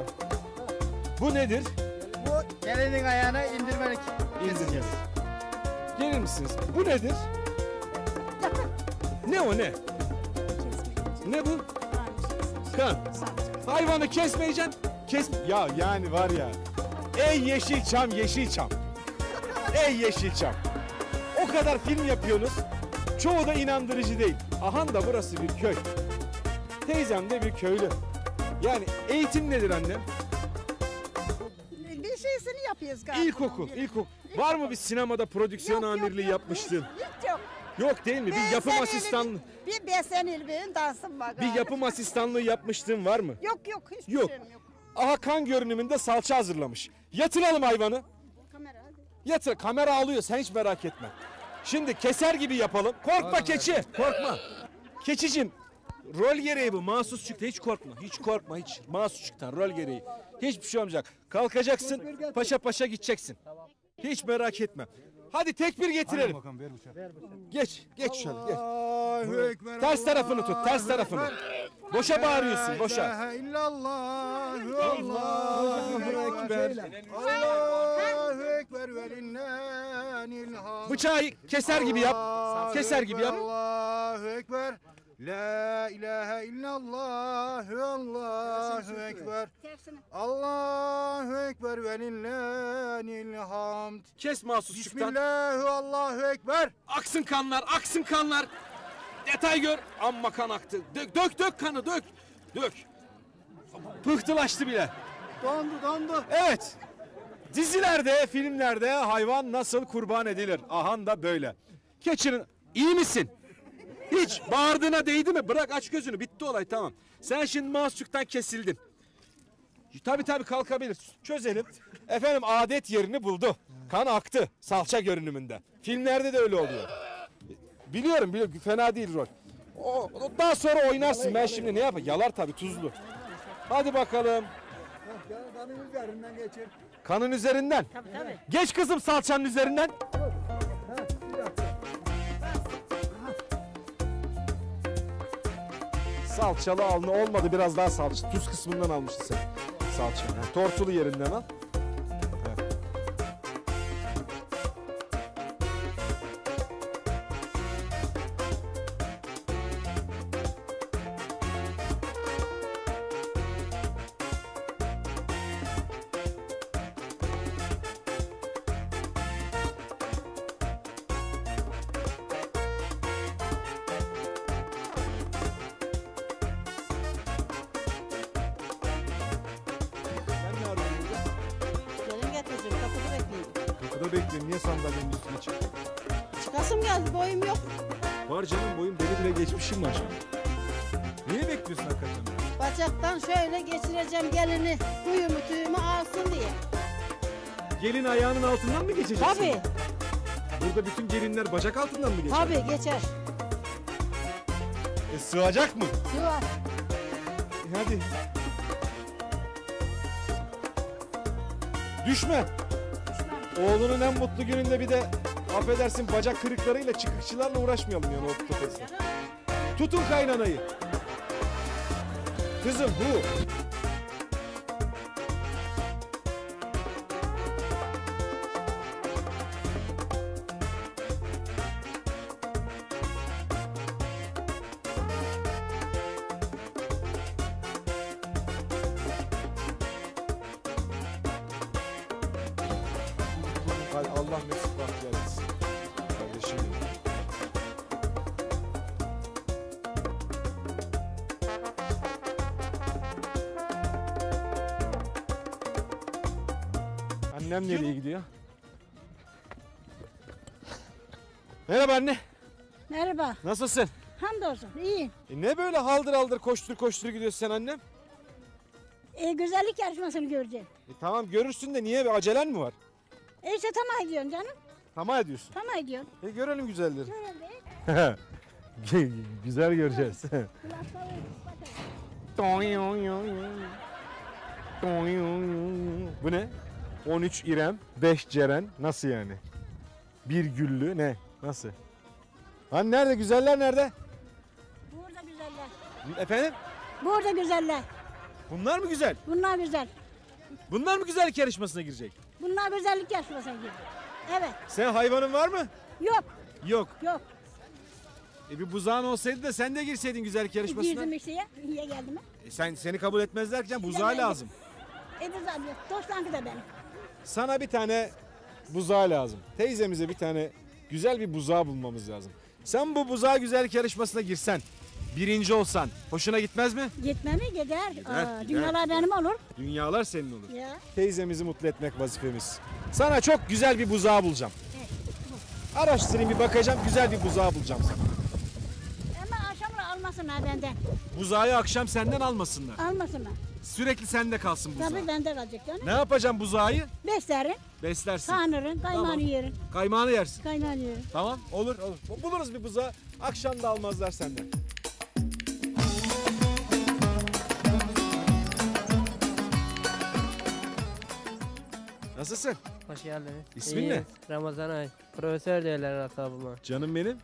Bu nedir? Bu gelinin ayağına indirmelik. İndireceğiz. Gelir misiniz? Bu nedir? Ne o ne? Ne bu? Kan. Hayvanı kesmeyeceksin. Kes. Ya yani var ya. Ey Yeşilçam, Yeşilçam. Ey Yeşilçam. O kadar film yapıyorsunuz. Çoğu da inandırıcı değil. Ahan da burası bir köy. Teyzem de bir köylü. Yani eğitim nedir annem? Bir şeysini yapıyoruz galiba. İlkokul, ilkokul. Var mı bir sinemada prodüksiyon amirliği yapmıştın? Hiç yok. Yok değil mi? Bir Ben yapım asistanlığı, Bir besen ilmeğin dansım var bir galiba. yapım asistanlığı yapmıştın var mı? Yok yok hiçbir Yok. şeyim yok. Aha kan görünümünde salça hazırlamış. Yatıralım hayvanı. Kamera hadi. Yatır. Kamera alıyor sen hiç merak etme. Şimdi keser gibi yapalım. Korkma keçi. Korkma. Keçicim. Rol gereği bu. Mahsus çıktı. Hiç korkma. Hiç korkma. Hiç. Mahsus çıktı. Rol gereği. Hiçbir şey olmayacak. Kalkacaksın. Paşa paşa gideceksin. Hiç merak etme. Hadi tekbir getirelim. bakalım ver bıçağı. Geç. Geç şöyle. Geç. Allahu Ekber. Ters tarafını tut. Ters tarafını. Ekber. Boşa bağırıyorsun. Boşa. ilahe illallah. Allahu Ekber. Allahu Ekber ve lillahi'l hamd. Bıçağı keser gibi yap. Keser gibi yap. Allahu Ekber. La ilahe illallah. Allahu Ekber. Tersine. Allahu Ekber ve lillahi'l hamd. Kes mahsusçuktan. Bismillah Allahu Ekber. Aksın kanlar, aksın kanlar. Detay gör. Amma kan aktı. Dök, dök, dök kanı, dök. Dök. Pıhtılaştı bile. Dondu dondu. Evet. Dizilerde, filmlerde hayvan nasıl kurban edilir? Ahan da böyle. Keçinin, iyi misin? Hiç bağırdığına değdi mi? Bırak aç gözünü. Bitti olay tamam. Sen şimdi mahsusçuktan kesildin. Tabi tabi kalkabilir. Çözelim. Efendim adet yerini buldu. Kan aktı salça görünümünde. Filmlerde de öyle oluyor. Biliyorum biliyorum fena değil rol. O, o- daha sonra oynarsın ben şimdi ne yapayım? Yalar tabi tuzlu. Hadi bakalım. Kanın üzerinden geçir. Kanın üzerinden. Tabii tabii. Geç kızım salçanın üzerinden. Salçalı alnı olmadı biraz daha salça. Tuz kısmından almışsın sen salçayı. Ha, Tortulu yerinden al. Altından mı geçeceksin? Tabii. Burada bütün gelinler bacak altından mı geçer? Tabii geçer. E, sığacak mı? Sığar. E, hadi. Düşme. Oğlunun en mutlu gününde bir de affedersin bacak kırıklarıyla çıkıkçılarla uğraşmayalım yani o kafası. Tutun kaynanayı. Kızım bu. Nasılsın? Hamdolsun. İyi. E ne böyle haldır haldır koştur koştur gidiyorsun sen annem? E, güzellik yarışmasını göreceksin. E tamam görürsün de niye bir acelen mi var? E işte tamam ediyorsun canım. Tamam ediyorsun. Tamam ediyorsun. E görelim güzelleri. Şöyle. [LAUGHS] Güzel göreceğiz. Bu ne? 13 İrem, 5 Ceren. Nasıl yani? Bir Güllü ne? Nasıl? Hani nerede? Güzeller nerede? Burada güzeller. Efendim? Burada güzeller. Bunlar mı güzel? Bunlar güzel. Bunlar mı güzellik yarışmasına girecek? Bunlar güzellik yarışmasına girdi. Evet. Sen hayvanın var mı? Yok. Yok. Yok. E bir buzağın olsaydı da sen de girseydin güzellik yarışmasına. Girdim işte ya. Niye geldim mi? E sen seni kabul etmezler ki buzağı lazım. E bu zaten Dostan da benim. Sana bir tane buzağı lazım. Teyzemize bir tane güzel bir buzağı bulmamız lazım. Sen bu buzağı güzellik yarışmasına girsen, birinci olsan hoşuna gitmez mi? Gitme mi? Gider. Gider, Aa, gider. dünyalar benim olur. Dünyalar senin olur. Ya. Teyzemizi mutlu etmek vazifemiz. Sana çok güzel bir buzağı bulacağım. Araştırayım bir bakacağım güzel bir buzağı bulacağım sana. Almasınlar benden. Buzağı akşam senden almasınlar. Almasınlar. Sürekli sende kalsın buzağı. Tabii bende kalacak canım. Ne yapacağım buzağı? Beslerin, Beslersin. kanırın, kaymağını Tamam. yerin. Kaymağını yersin. Kaymağını yerin. Tamam olur olur. Buluruz bir buzağı. Akşam da almazlar senden. Nasılsın? Hoş geldiniz. İsmin İyi, ne? Ramazan Ay. Profesör diyorlar lakabıma. Canım benim.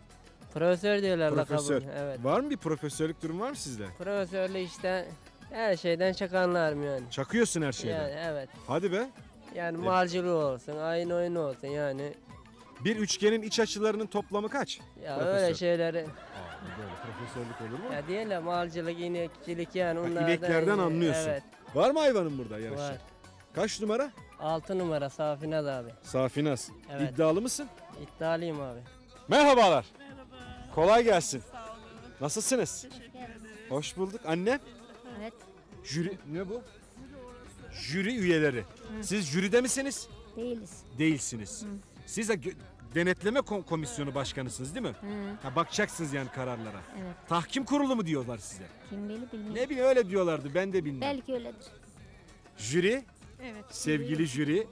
Profesör diyorlar Profesör. lakabıma. Evet. Var mı bir profesörlük durum var mı sizde? Profesörlü işte her şeyden çakanlarım yani. Çakıyorsun her şeyden. Yani evet. Hadi be. Yani malcılığı olsun, ayın oyunu olsun yani. Bir üçgenin iç açılarının toplamı kaç? Ya Profesör. öyle şeyleri. Böyle profesörlük olur mu? Ya diyelim malcılık, inekçilik yani Ha, onlardan. İneklerden anlıyorsun. Evet. Var mı hayvanın burada yarışacak? Var. Kaç numara? 6 numara Safinaz abi. Safinaz. Evet. İddialı mısın? İddialıyım abi. Merhabalar. Kolay gelsin. Nasılsınız? Hoş bulduk. Annem? Evet. Jüri ne bu? Jüri üyeleri. Siz jüride misiniz? Değiliz. Değilsiniz. Siz de gö- denetleme kom- komisyonu başkanısınız değil mi? Hı. Ha, bakacaksınız yani kararlara. Evet. Tahkim kurulu mu diyorlar size? Kim bilir bilmiyorum. Ne bileyim öyle diyorlardı ben de bilmem. Belki öyledir. Jüri, Evet. sevgili [LAUGHS] jüri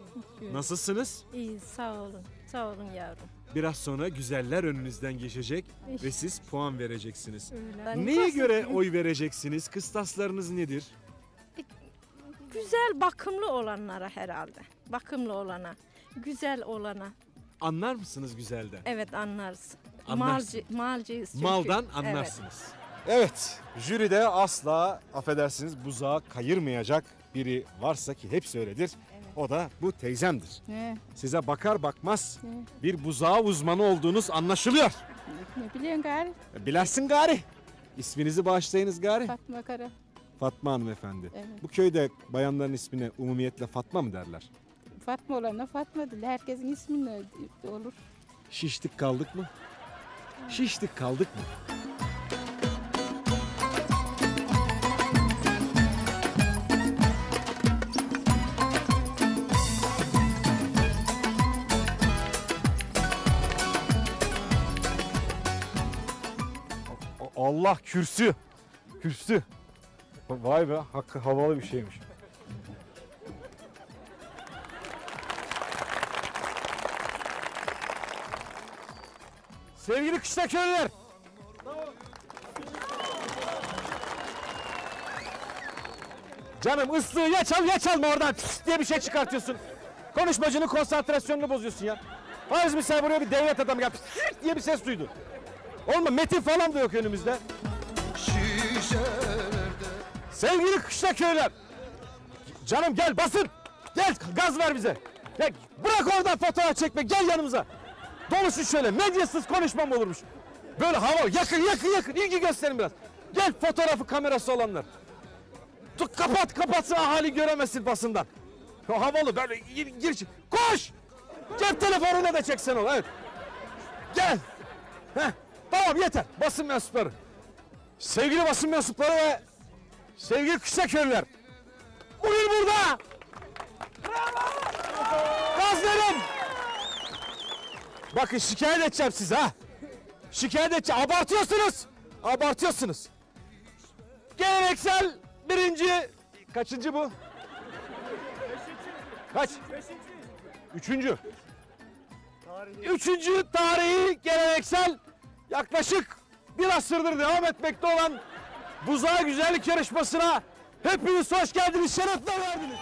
nasılsınız? İyi sağ olun. Sağ olun yavrum. Biraz sonra güzeller önünüzden geçecek ve siz puan vereceksiniz. Öyle. Neye göre oy vereceksiniz? Kıstaslarınız nedir? Güzel bakımlı olanlara herhalde. Bakımlı olana. Güzel olana. Anlar mısınız güzelden? Evet anlarız. Anlarsın. Malcı, malcıyız çünkü. Maldan Evet. anlarsınız. Evet, jüride asla affedersiniz buzağa kayırmayacak biri varsa ki hepsi öyledir. O da bu teyzemdir. Ne? Size bakar bakmaz bir buzağı uzmanı olduğunuz anlaşılıyor. Ne biliyorsun gari? Bilersin gari. İsminizi bağışlayınız gari. Fatma Kara. Fatma hanımefendi. Evet. Bu köyde bayanların ismine umumiyetle Fatma mı derler? Fatma olana Fatma değil. Herkesin ismi olur. Şiştik kaldık mı? Şiştik kaldık mı? Allah kürsü. Kürsü. Vay be hakkı havalı bir şeymiş. Sevgili kışla köylüler. Canım ıslığı ya çal ya çalma oradan Pıs diye bir şey çıkartıyorsun. Konuşmacının konsantrasyonunu bozuyorsun ya. Farz misal buraya bir devlet adamı ya Pıs diye bir ses duydu. Olma metin falan da yok önümüzde. Sevgili kışla köylüler. Canım gel basın. Gel gaz ver bize. Gel bırak oradan fotoğraf çekme gel yanımıza. Doluşun şöyle medyasız konuşmam olurmuş. Böyle hava yakın yakın yakın ilgi gösterin biraz. Gel fotoğrafı kamerası olanlar. Tut kapat kapatsın ahali göremesin basından. O havalı böyle gir, gir. Koş! Cep telefonuna da çeksen onu evet. Gel. Heh, tamam yeter basın mensupları. Sevgili basın mensupları ve sevgili kısa köylüler. Bugün burada. Gaz verin. Bakın şikayet edeceğim size ha. Şikayet edeceğim. Abartıyorsunuz. Abartıyorsunuz. Geleneksel birinci kaçıncı bu? Kaç? Üçüncü. Üçüncü tarihi geleneksel yaklaşık bir asırdır devam etmekte olan buzağı güzellik yarışmasına hepiniz hoş geldiniz, şerefler verdiniz.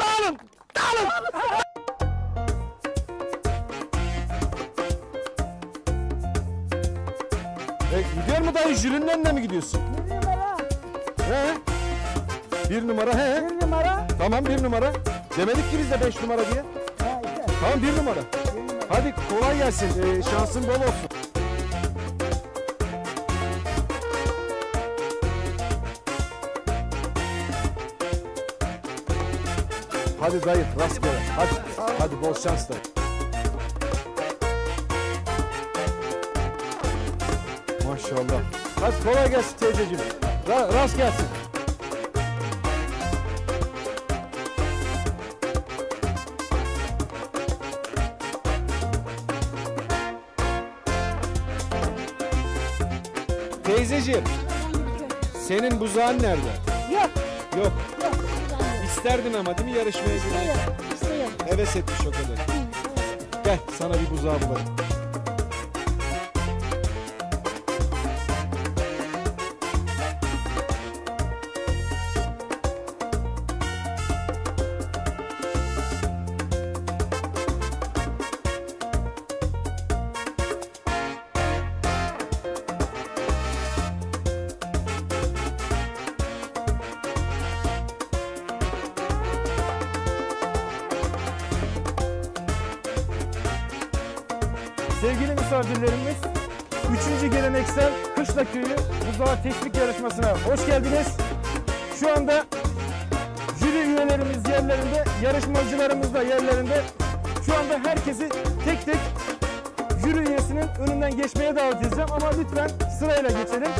Dağılın, dağılın. E, gidiyor mu dayı jürinin önüne mi gidiyorsun? Bir numara. He? Bir numara he. Bir numara. Tamam bir numara. Demedik ki biz de beş numara diye. Tamam bir numara. Hadi kolay gelsin. Ee, şansın bol olsun. Hadi dayı rastgele. Hadi. Hadi bol şans dayı. Maşallah. Hadi kolay gelsin teyzeciğim. Ra- rast gelsin. Senin buzağın nerede? Yok. Yok. İsterdin ama değil mi yarışmaya girmeyi? İstiyorum. Heves etmiş o kadar. Gel sana bir buzağı bulayım. Ama lütfen sırayla geçelim.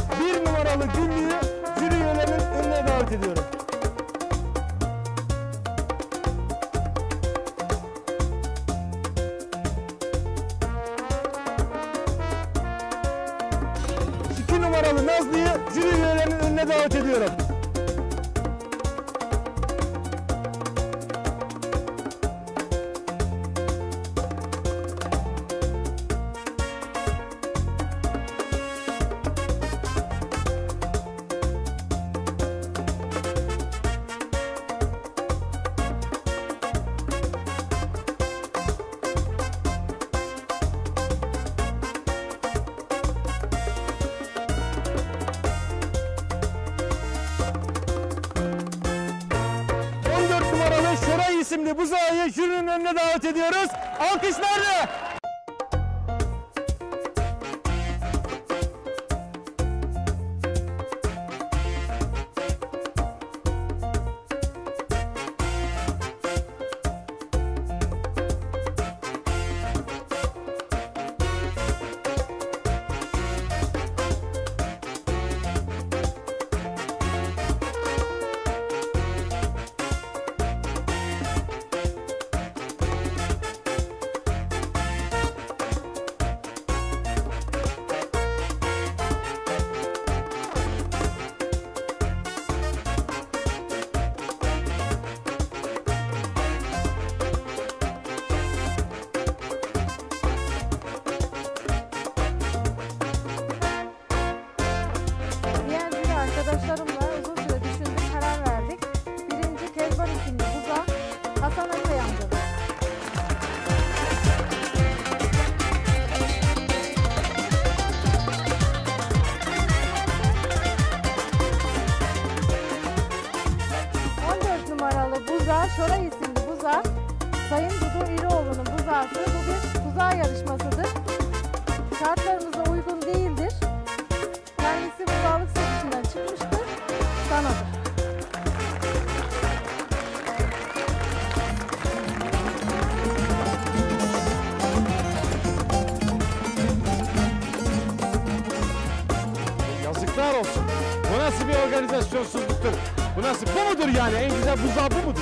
Yani? En güzel buzağı bu mudur?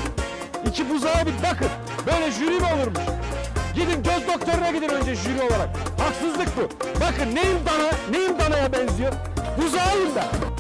İki buzağa bir bakın. Böyle jüri mi olurmuş? Gidin göz doktoruna gidin önce jüri olarak. Haksızlık bu. Bakın neyim dana, neyim danaya benziyor? Buzağıyım ben.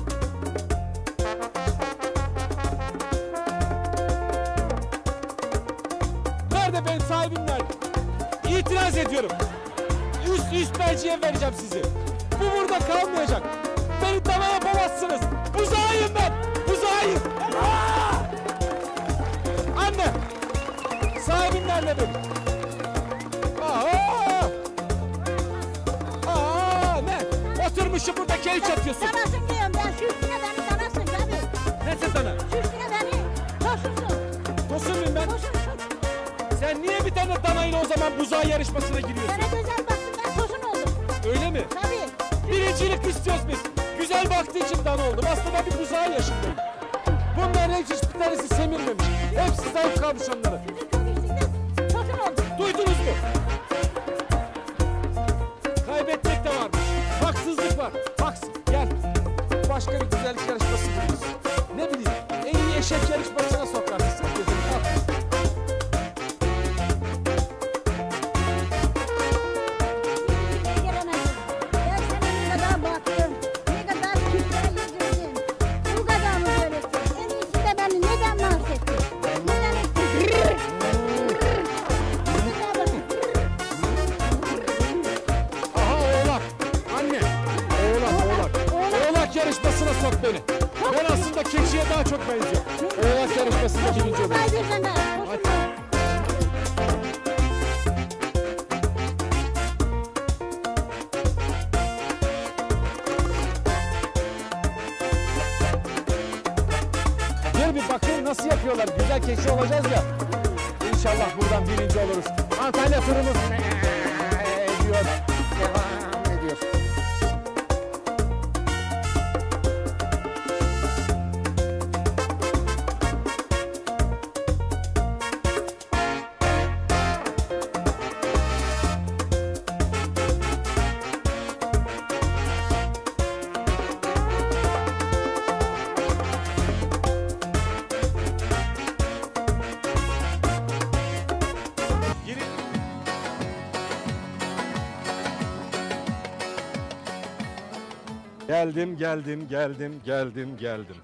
En iyi eşek Geldim, geldim, geldim, geldim, geldim.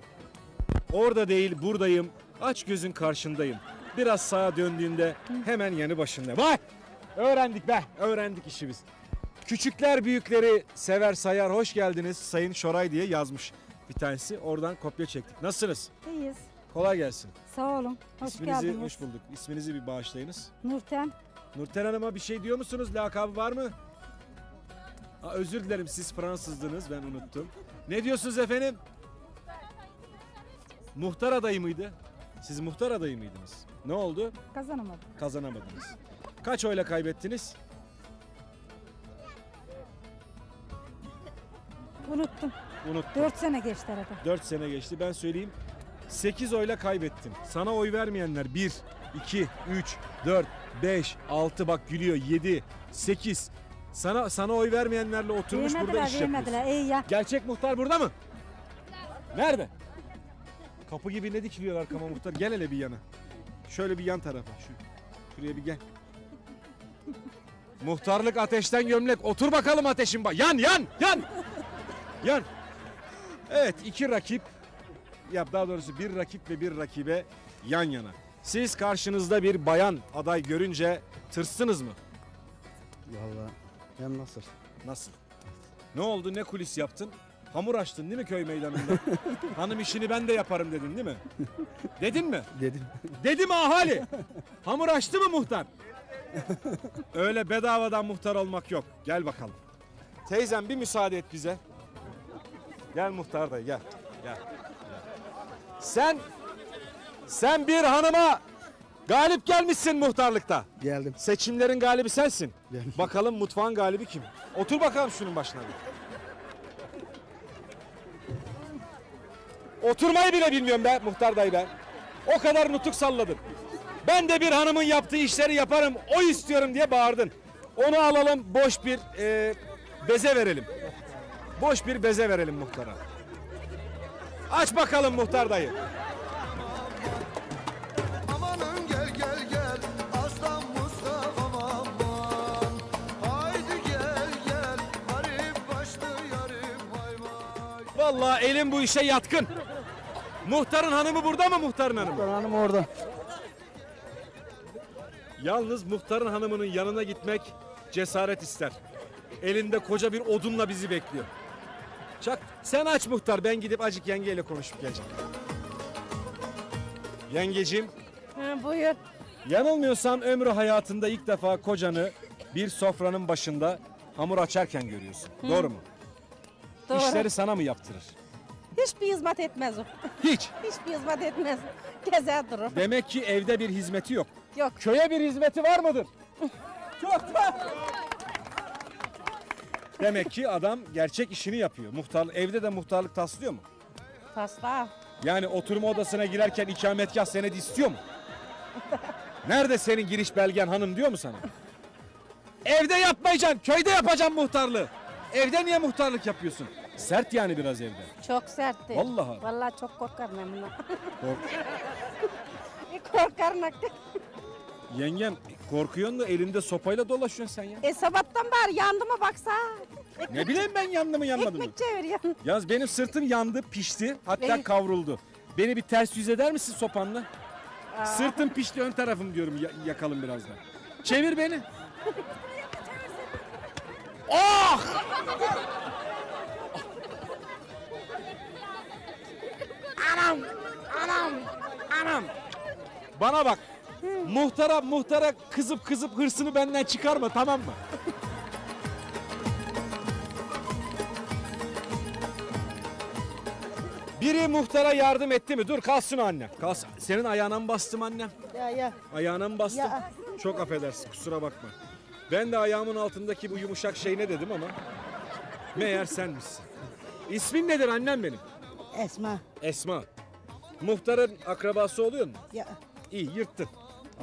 Orada değil, buradayım. Aç gözün karşındayım. Biraz sağa döndüğünde hemen yanı başında. Vay! Öğrendik be, öğrendik işimiz. Küçükler büyükleri sever sayar. Hoş geldiniz Sayın Şoray diye yazmış bir tanesi. Oradan kopya çektik. Nasılsınız? İyiyiz. Kolay gelsin. Sağ olun. Hoş İsminizi geldiniz. hoş bulduk. İsminizi bir bağışlayınız. Nurten. Nurten Hanım'a bir şey diyor musunuz? Lakabı var mı? Aa, özür dilerim siz Fransızdınız ben unuttum. Ne diyorsunuz efendim? Muhtar adayı mıydı? Siz muhtar adayı mıydınız? Ne oldu? Kazanamadım. Kazanamadınız. Kaç oyla kaybettiniz? Unuttum. Unuttum. 4 sene geçti arada. 4 sene geçti ben söyleyeyim. 8 oyla kaybettin. Sana oy vermeyenler 1, 2, 3, 4, 5, 6 bak gülüyor 7, 8. Sana sana oy vermeyenlerle oturmuş burada Vermediler, iş vermediler. yapıyorsun. İyi ya. Gerçek muhtar burada mı? Nerede? Kapı gibi ne dikiliyor arkama muhtar? Gel hele bir yana. Şöyle bir yan tarafa. Şu, şuraya bir gel. Muhtarlık ateşten gömlek. Otur bakalım ateşin bak. Yan yan yan. Yan. Evet iki rakip. Ya daha doğrusu bir rakip ve bir rakibe yan yana. Siz karşınızda bir bayan aday görünce tırsınız mı? Vallahi hem nasıl? Nasıl? Ne oldu? Ne kulis yaptın? Hamur açtın değil mi köy meydanında? [LAUGHS] Hanım işini ben de yaparım dedin değil mi? Dedin mi? Dedim. Dedi mi ahali? Hamur açtı mı muhtar? Öyle bedavadan muhtar olmak yok. Gel bakalım. Teyzem bir müsaade et bize. Gel muhtar dayı gel. Gel. gel. Sen sen bir hanıma galip gelmişsin muhtarlıkta. Geldim. Seçimlerin galibi sensin. Geldim. Bakalım mutfağın galibi kim? Otur bakalım şunun başına bir. Oturmayı bile bilmiyorum ben muhtar dayı ben. O kadar nutuk salladın. Ben de bir hanımın yaptığı işleri yaparım, o istiyorum diye bağırdın. Onu alalım, boş bir e, beze verelim. Boş bir beze verelim muhtara. Aç bakalım muhtar dayı. Vallahi elim bu işe yatkın. Muhtarın hanımı burada mı muhtarın hanımı? Muhtar hanım orada. Yalnız muhtarın hanımının yanına gitmek cesaret ister. Elinde koca bir odunla bizi bekliyor. Çak sen aç muhtar ben gidip acık yengeyle konuşup geleceğim. Yengeciğim buyur. yanılmıyorsam ömrü hayatında ilk defa kocanı bir sofranın başında hamur açarken görüyorsun. Hı. Doğru mu? Doğru. İşleri sana mı yaptırır? Hiçbir hizmet etmez o. Hiç. [LAUGHS] Hiçbir hizmet etmez. Gezer durur. Demek ki evde bir hizmeti yok. Yok. Köye bir hizmeti var mıdır? [LAUGHS] Çok var. Demek ki adam gerçek işini yapıyor. Muhtar evde de muhtarlık taslıyor mu? Tasla. Yani oturma odasına girerken ikametgah senedi istiyor mu? Nerede senin giriş belgen hanım diyor mu sana? Evde yapmayacaksın, köyde yapacaksın muhtarlığı. Evde niye muhtarlık yapıyorsun? Sert yani biraz evde. Çok sertti. Vallahi. Vallahi çok korkarım ben bundan. Kork- [LAUGHS] korkarım. Yengem korkuyorsun da elinde sopayla dolaşıyorsun sen ya. E sabahtan beri yandı mı baksa. Ne bileyim ben yandı mı yanmadı mı? Ekmek çeviriyorsun. Yaz benim sırtım yandı, pişti, hatta Evet. kavruldu. Beni bir ters yüz eder misin sopanla? Sırtım pişti, ön tarafım diyorum ya- yakalım birazdan. Çevir beni. [LAUGHS] Oh! Anam! Anam! Anam! Bana bak. Muhtara muhtara kızıp kızıp hırsını benden çıkarma tamam mı? Biri muhtara yardım etti mi? Dur kalsın o annem. Kalsın. Senin ayağına mı bastım annem? Ya ya. Ayağına mı bastım? Ya. Çok affedersin kusura bakma. Ben de ayağımın altındaki bu yumuşak şey ne dedim ama meğer senmişsin. İsmin nedir annem benim? Esma. Esma. Muhtarın akrabası oluyor mu? Ya. İyi yırttın.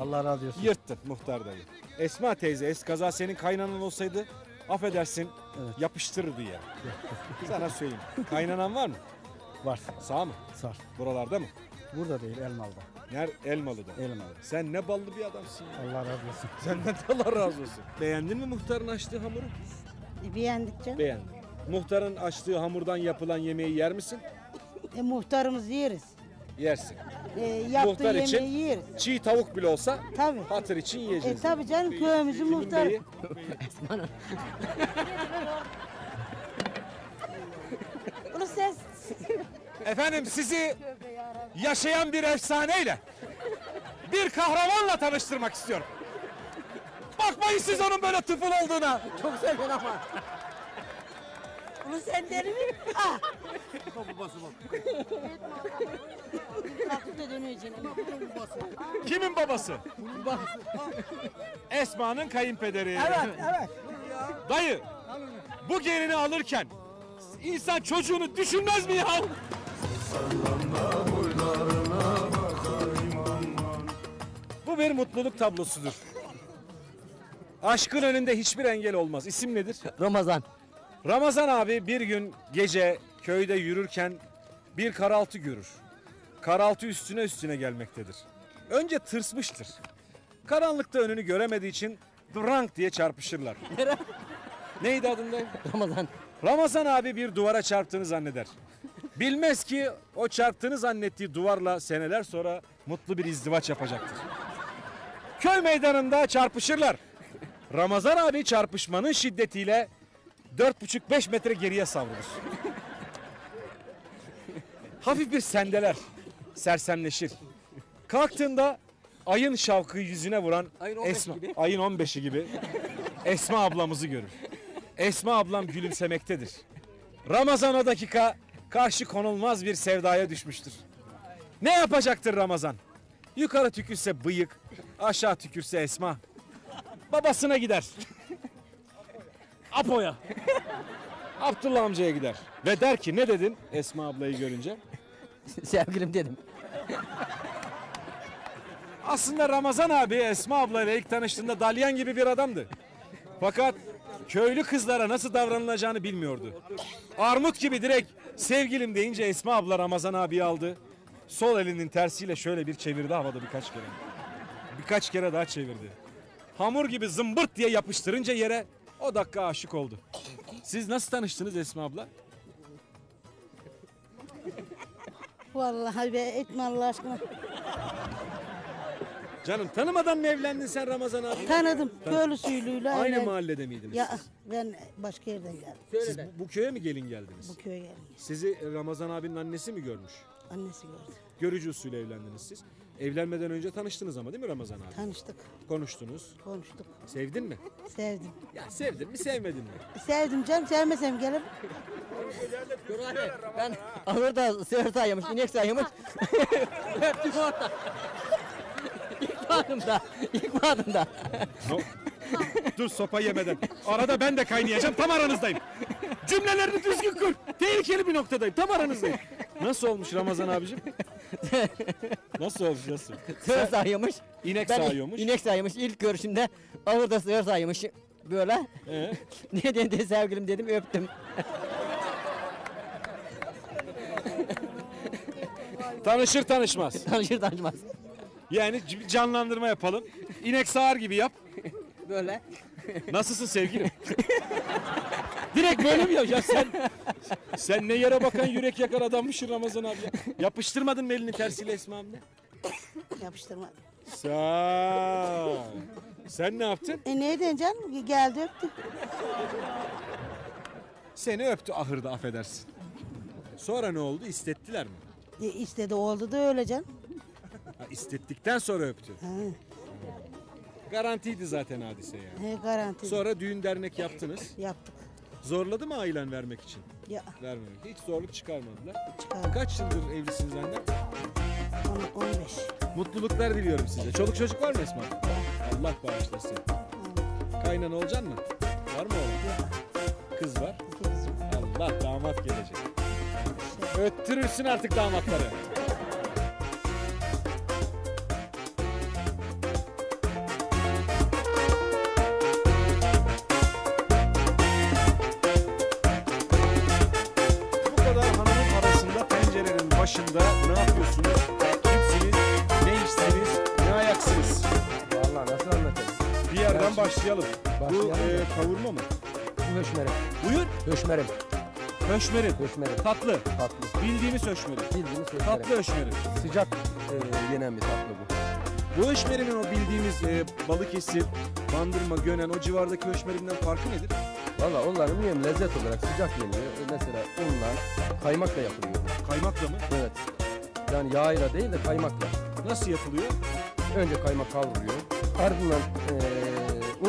Allah razı olsun. Yırttın muhtar dayı. Esma teyze eskaza senin kaynanan olsaydı affedersin yapıştırırdı ya. Sana söyleyeyim. Kaynanan var mı? Var. Sağ mı? Sar. Buralarda mı? Burada değil Elmalı'da. Ner Elmalı'da. Elmalı. Sen ne ballı bir adamsın ya. Allah razı olsun. Senden de Allah razı olsun. Beğendin mi muhtarın açtığı hamuru? Beğendik canım. Beğendim. Muhtarın açtığı hamurdan yapılan yemeği yer misin? E, muhtarımız yeriz. Yersin. E, yaptığı Muhtar yemeği için yeriz. çiğ tavuk bile olsa Tabii. hatır için yiyeceğiz. E tabii canım köyümüzün muhtarı. beyi? [LAUGHS] Bunu ses. Efendim sizi yaşayan bir efsaneyle bir kahramanla tanıştırmak istiyorum. Bakmayın siz onun böyle tıfıl olduğuna. Çok seviyorum ama. Bunu sen deri mi? Ah. Babası bak. Kalkıp da dönüyor içine. Kimin babası? Esma'nın kayınpederi. Evet, evet. Dayı, bu gelini alırken insan çocuğunu düşünmez mi ya? Bu bir mutluluk tablosudur. Aşkın önünde hiçbir engel olmaz. İsim nedir? Ramazan. Ramazan abi bir gün gece köyde yürürken bir karaltı görür. Karaltı üstüne üstüne gelmektedir. Önce tırsmıştır. Karanlıkta önünü göremediği için drank diye çarpışırlar. [LAUGHS] Neydi adında? Ramazan. Ramazan abi bir duvara çarptığını zanneder. Bilmez ki o çarptığını zannettiği duvarla seneler sonra mutlu bir izdivaç yapacaktır. Köy meydanında çarpışırlar. Ramazan abi çarpışmanın şiddetiyle 4,5-5 metre geriye savrulur. Hafif bir sendeler. Sersemleşir. Kalktığında ayın şavkı yüzüne vuran Ayın 15 Esma, gibi. ayın 15'i gibi Esma ablamızı görür. Esma ablam gülümsemektedir. Ramazan o dakika karşı konulmaz bir sevdaya düşmüştür. Ne yapacaktır Ramazan? Yukarı tükürse bıyık, aşağı tükürse Esma. Babasına gider. Apo'ya. Abdullah amcaya gider. Ve der ki ne dedin Esma ablayı görünce? [LAUGHS] Sevgilim dedim. Aslında Ramazan abi Esma ablayla ilk tanıştığında dalyan gibi bir adamdı. Fakat köylü kızlara nasıl davranılacağını bilmiyordu. Armut gibi direkt sevgilim deyince Esma abla Ramazan abiyi aldı. Sol elinin tersiyle şöyle bir çevirdi havada birkaç kere. Birkaç kere daha çevirdi. Hamur gibi zımbırt diye yapıştırınca yere o dakika aşık oldu. Siz nasıl tanıştınız Esma abla? Vallahi be etme Allah aşkına. Canım tanımadan mı evlendin sen Ramazan abi? Tanıdım. Tan- Köylü suyluğuyla. Aynı evlen- mahallede miydiniz Ya siz? ben başka yerden geldim. Siz bu, bu köye mi gelin geldiniz? Bu köye geldim. Sizi Ramazan abinin annesi mi görmüş? Annesi gördü. Görücü usulü evlendiniz siz. Evlenmeden önce tanıştınız ama değil mi Ramazan abi? Tanıştık. Konuştunuz. Konuştuk. Sevdin mi? Sevdim. Ya sevdin mi sevmedin mi? Sevdim canım. Sevmesem gelir. Ben ahırda sığır sayıyormuş, inek sayıyormuş. [LAUGHS] Öptüm orada. İlk bağımda, ilk bağımda. No. Dur sopa yemeden. Arada ben de kaynayacağım tam aranızdayım. Cümlelerini düzgün kur. Tehlikeli bir noktadayım tam aranızdayım. Nasıl olmuş Ramazan abicim? Nasıl olmuş nasıl? Sığır sayıyormuş. İnek Ben sağıyormuş. İnek sayıyormuş. İlk görüşümde ahırda sığır sayıyormuş. Böyle. Ee? [LAUGHS] ne dedi sevgilim dedim öptüm. Tanışır tanışmaz. Tanışır tanışmaz. Yani canlandırma yapalım. İnek sağar gibi yap. Böyle. Nasılsın sevgilim? [LAUGHS] Direkt böyle mi ya? ya sen sen ne yere bakan yürek yakar adammışsın Ramazan abi. ya. Yapıştırmadın mı elini tersiyle Esma abla? Yapıştırma. Sağ. ol. Sen ne yaptın? E neyden canım? Geldi öptü. Seni öptü ahırda affedersin. Sonra ne oldu? İstettiler mi? E, istedi oldu da öyle canım. Ha, istettikten sonra öptü. Ha, Garantiydi zaten hadise yani. he, garanti. Sonra düğün dernek yaptınız. Yaptık. Zorladı mı ailen vermek için? Ya Vermemek. Hiç zorluk çıkarmadılar. Çıkarmadı. Kaç yıldır evlisiniz anne? on- 15. Mutluluklar diliyorum size. Çoluk çocuk var mı Esma? Allah bağışlasın. Kaynana olacaksın mı? Var mı oğlum? Kız var. Allah damat gelecek. Öttürürsün artık damatları. Höşmerim. Höşmerin. Höşmerim. Tatlı. Tatlı. Bildiğimiz höşmerin. Bildiğiniz höşmerim. Tatlı höşmerin. Sıcak e, yenen bir tatlı bu. Bu höşmerinin o bildiğimiz e, Balıkesir, Bandırma, Gönen o civardaki höşmerinden farkı nedir? Valla onların yem lezzet olarak sıcak yeniyor. E, Mesela unla, kaymakla yapılıyor. Kaymakla mı? Evet. Yani yağıyla değil de kaymakla. Nasıl yapılıyor? Önce kaymak kavruluyor. Ardından e,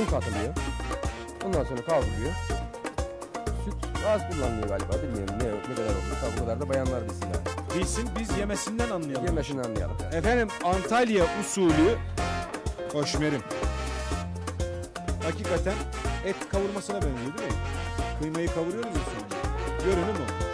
un katılıyor. Ondan sonra kavruluyor. Az kullanılıyor galiba. Bilmiyorum ne, ne kadar oluyor. Bu kadar da bayanlar bilsin yani. Bilsin biz yemesinden anlayalım. Yemesini anlayalım. Efendim Antalya usulü höşmerim. Hakikaten et kavurmasına benziyor değil mi? Kıymayı kavuruyoruz ya sonra. Görünüm o.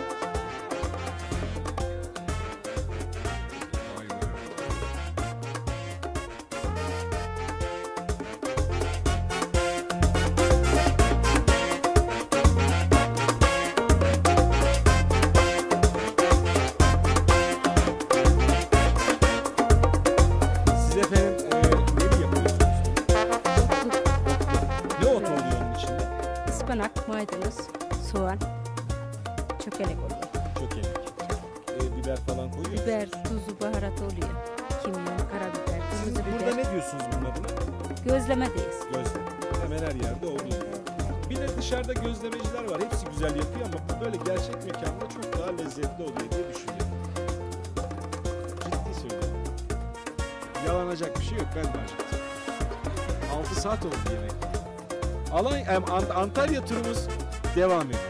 Antalya turumuz devam ediyor.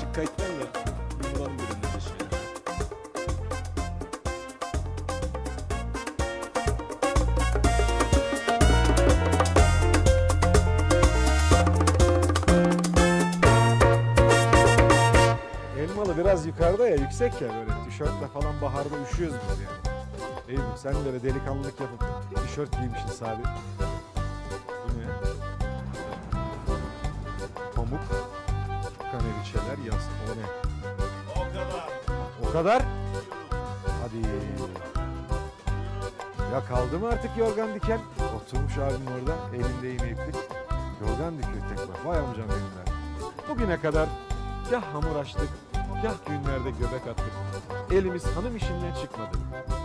Şu kayıtlarla şeyler. Elmalı biraz yukarıda ya yüksek ya böyle tişörtle falan baharda üşüyoruz biz yani. Eyüp sen böyle delikanlılık yapıp tişört giymişsin sade. Kadar? Hadi. Ya kaldı mı artık yorgan diken? Oturmuş abim orada elinde yine iplik. Yorgan dikiyor tek bak. Vay amcam benim ben. Bugüne kadar gah hamur açtık, gah günlerde göbek attık. Elimiz hanım işinden çıkmadı.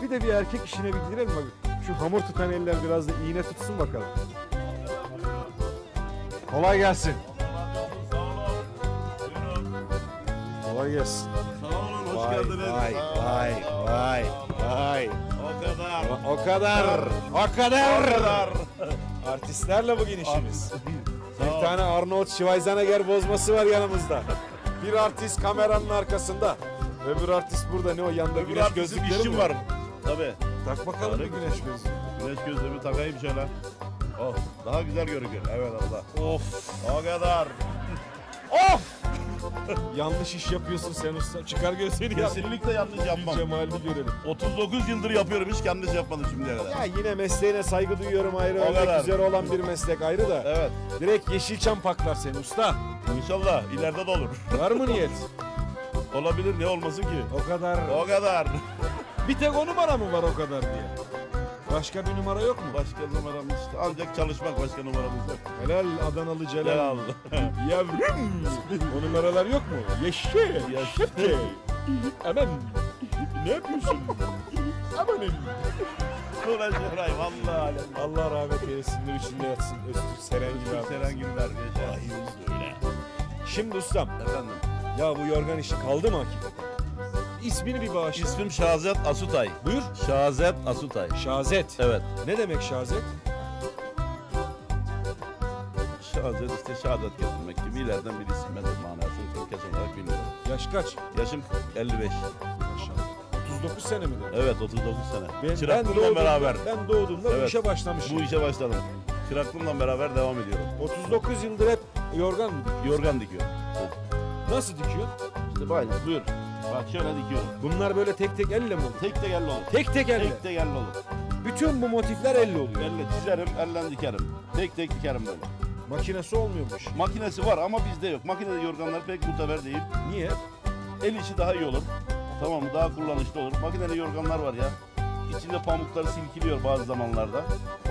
Bir de bir erkek işine bir girelim bak. Şu hamur tutan eller biraz da iğne tutsun bakalım. Kolay gelsin. Kolay gelsin. Hoş Vay. Vay vay vay. O kadar. O kadar. O kadar. O kadar. Artistlerle bugün işimiz. Bir tane Arnold Schwarzenegger bozması var yanımızda. Bir artist kameranın arkasında. Öbür artist burada ne o yanda Öbür güneş gözlükleri mi var. Tabii. Tak bakalım bir güneş gözlüğü. Güneş gözlüğümü takayım şöyle. Oh, daha güzel görünüyor. Evet Allah. Of. O kadar. Of! [LAUGHS] Yanlış iş yapıyorsun sen usta. Çıkar göğsünü yap. Kesinlikle yanlış yapmam. Cemalini görelim. 39 yıldır yapıyorum hiç yanlış yapmadım şimdiye kadar. Ya yine mesleğine saygı duyuyorum ayrı. O Ölmek kadar. üzere olan bir meslek ayrı da. Evet. Direkt Yeşilçam paklar seni usta. İnşallah ileride de olur. [LAUGHS] Var mı niyet? Olabilir ne olmasın ki? O kadar. O kadar. Bir tek o numara mı var o kadar diye? Başka bir numara yok mu? Başka numaramız. Ancak çalışmak başka numaramız yok. Helal Adanalı Celal. Celal. [LAUGHS] Yavrum. o numaralar yok mu? Yeşil. Yeşil. Aman. Ne yapıyorsun? Amanın. Ulan Şeray vallahi alem. Allah rahmet eylesin. Nur içinde yatsın. Öztürk Serengil abi. Serengiller yaşa. öyle. Şimdi ustam. Efendim. Ya bu yorgan işi kaldı mı hakikaten? İsmini bir bağışla. İsmim Şahzet Asutay. Buyur. Şahzet Asutay. Şazet. Evet. Ne demek şazet? Şahzet işte şehadet getirmek gibi ileriden bir isim. Ben de manasını çok kesin olarak bilmiyorum. Yaş kaç? Yaşım 55. Maşallah. 39 sene mi dedin? Evet 39 sene. Ben, Çıraklığımla doğduğumda, beraber. ben doğduğumda bu Evet. işe başlamışım. Bu işe başladım. Çıraklığımla beraber devam ediyorum. 39 yıldır hep yorgan mı? Yorgan dikiyor. Nasıl dikiyorsun? İşte böyle buyur. Bak şöyle dikiyorum. Bunlar böyle tek tek elle mi olur? Tek tek elle olur. Tek tek elle. Tek tek elle olur. Bütün bu motifler elle oluyor. Elle çizerim, elle dikerim. Tek tek dikerim böyle. Makinesi olmuyormuş. Makinesi var ama bizde yok. Makinede yorganlar pek muteber değil. Niye? El işi daha iyi olur. Tamam mı? Daha kullanışlı olur. Makineli yorganlar var ya. İçinde pamukları silkiliyor bazı zamanlarda.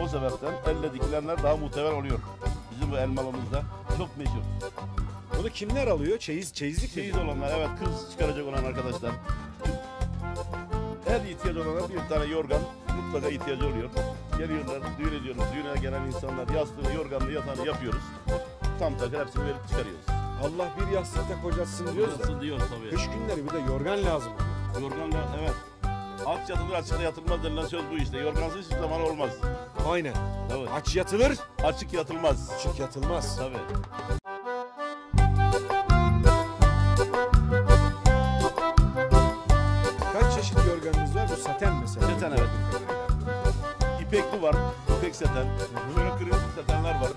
O sebepten elle dikilenler daha muteber oluyor. Bizim bu elmalımızda çok meşhur. Bunu kimler alıyor? Çeyiz, çeyizlik mi? Çeyiz olanlar evet kız çıkaracak olan arkadaşlar. Her ihtiyaç olana bir tane yorgan mutlaka ihtiyacı oluyor. Geliyorlar, düğün ediyoruz. Düğüne gelen insanlar yastığını, yorganını, yatağını yapıyoruz. Tam takır hepsini verip çıkarıyoruz. Allah bir yastıkta kocatsın diyoruz da. Nasıl diyor tabii. Kış günleri bir de yorgan lazım. Yorganlar evet. Aç yatılır açıkta yatılmaz denilen söz bu işte. Yorgansız hiçbir zaman olmaz. Aynen. Tabii. Aç yatılır, Açık yatılmaz. açık yatılmaz. Tabii. Bu saten mesela. Saten, evet. İpekli var. İpek seten. Böyle kırmızı setenler var.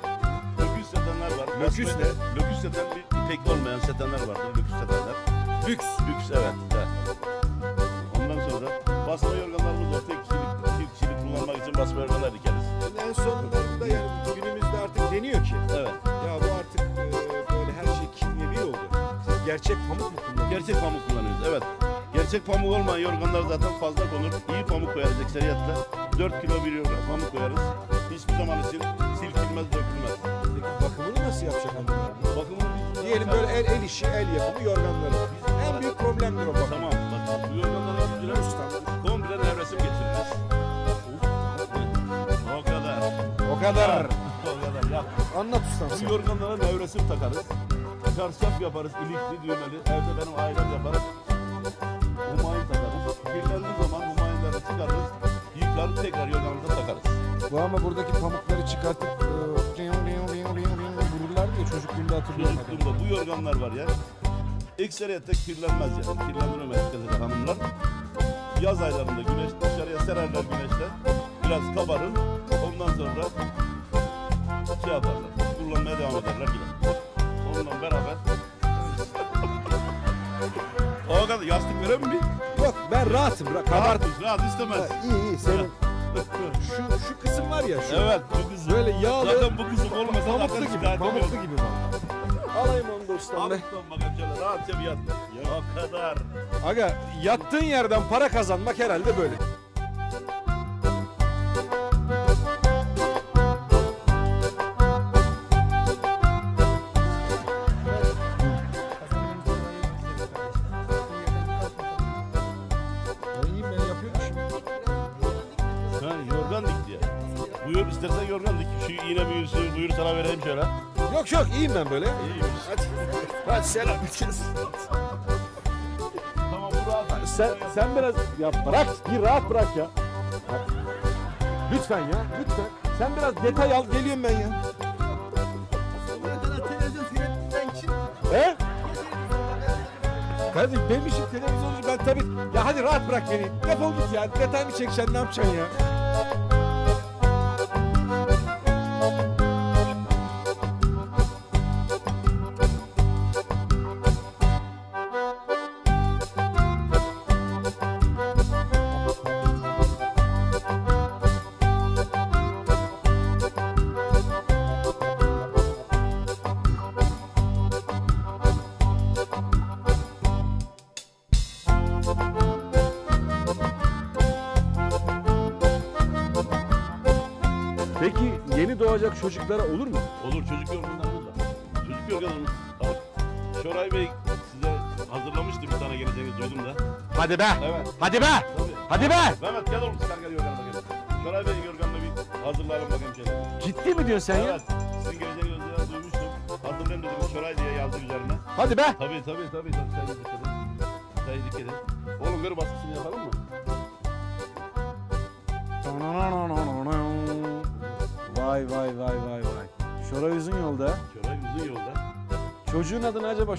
Löküs setenler var. Löküs Basmati- Löküs seten bir ipekli olmayan setenler vardır. Löküs setenler. Lüks. Lüks evet. evet. Ondan sonra basma yorganlarımız var. Tek kişilik, çift kişilik kullanmak için basma yorganlar dikeriz. En sonunda yani günümüzde artık deniyor ki Evet. ya bu artık e, böyle her şey kimyevi oldu. Siz gerçek pamuk mu kullanıyorsunuz? Gerçek pamuk kullanıyoruz. Evet. Gerçek pamuk olmayan yorganlar zaten fazla konur. İyi pamuk koyarız ekseriyatta. 4 kilo bir yorgan pamuk koyarız. Hiçbir zaman için silkinmez, dökülmez. Peki bakımını nasıl yapacak hanımlar? Bakımını biz Diyelim böyle el, el işi, el yapımı yorganları. En büyük problemdir o bakım. Tamam. Bak bu yorganların yüzüne komple nevresim getiririz. O kadar. O kadar. O kadar. Yap. Anlat ustam Bu sen. yorganlara nevresim takarız. Çarşaf yaparız, ilikli, düğmeli. Evde benim ailem yapar. Humayun takarız. Kirlendiği zaman humayunları çıkarırız. Yıkar, tekrar yorganımıza takarız. Bu ama buradaki pamukları çıkartıp e, riyon, riyon, riyon, riyon, riyon vururlar diye çocukluğumda hatırlıyorum. Çocukluğumda bu yorganlar var ya. Ekseriyette kirlenmez yani. Kirlendirmemez dikkat hanımlar. Yaz aylarında güneş dışarıya sererler güneşte. Biraz kabarır. Ondan sonra şey yaparlar. Kullanmaya devam ederler gider. Onunla beraber [LAUGHS] o kadar yastık verir mi? Yok ben rahatım. Rahat, Rahat, rahat istemez. iyi iyi senin. şu, şu kısım var ya şu. Evet bu kız. Böyle yağlı. Zaten bu kızım olmasa zaten gibi. yok. gibi valla. Alayım onu da ustam be. Alttan bakayım şöyle rahatça bir yat. O kadar. Aga yattığın yerden para kazanmak herhalde böyle. Yok yok iyiyim ben böyle. İyiymiş. Hadi. Hadi selam. Tamam. Sen, sen biraz ya bırak bir rahat bırak ya. Lütfen ya lütfen. Sen biraz detay al geliyorum ben ya. He? Kardeşim benim işim televizyoncu ben tabii. Ya hadi rahat bırak beni. Defol git ya. Detay mı çekeceksin ne yapacaksın ya? Çocuklara olur mu? Olur çocuk yorganlarımız var. Çocuk yorganlarımız. Bak, Şoray Bey size hazırlamıştı bir tane geleceğinizi duydum da. Hadi be. Evet. Hadi be. Tabii. Hadi be. Mehmet gel oğlum çıkar gel yorgana bakayım. Şoray Bey'in yorganını bir hazırlayalım bakayım şöyle. Ciddi mi diyorsun sen ya? Evet. Sizin geleceğinizi önceden duymuştum. Hazırlayayım dedim Şoray diye yazdı üzerine. Hadi be. Tabii tabii tabii. tabii. Sen dikkat edin. Sen dikkat edin. Oğlum ver baskısını yapalım mı?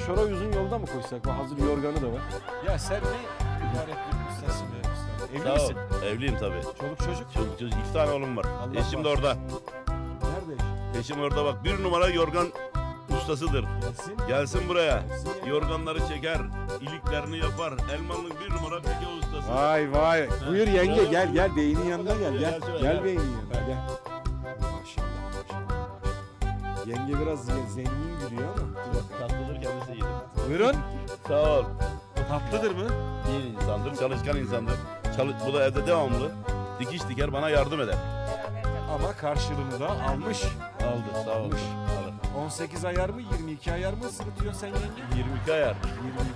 Adını acaba Şoray uzun yolda mı koysak? Hazır yorganı da var. Ya sen ne mübarek bir ustasın be usta. Evli Sağ ol. misin? Evliyim tabii. Çoluk çocuk? Çoluk çocuk. İki tane oğlum var. Allah Eşim de orada. Nerede eşin? Eşim orada bak. Bir numara yorgan ustasıdır. Gelsin. Gelsin buraya. Yorganları çeker, iliklerini yapar. Elmanın bir numara pike ustası. Vay vay. Buyur yenge gel gel beynin yanına gel gel. Gel Gel gel. beynin yanına gel. Yenge biraz ze- zengin gülüyor ama. Tatlıdır kendisi iyidir. Buyurun. [LAUGHS] Sağ ol. Tatlıdır mı? İyi insandır, çalışkan insandır. Çalış, bu da evde devamlı. Dikiş diker bana yardım eder. Ama karşılığını da almış. Aldı, sağ ol. Almış. Alır. 18 ayar mı 22 ayar mı sırıtıyorsun sen yenge? 22 ayar.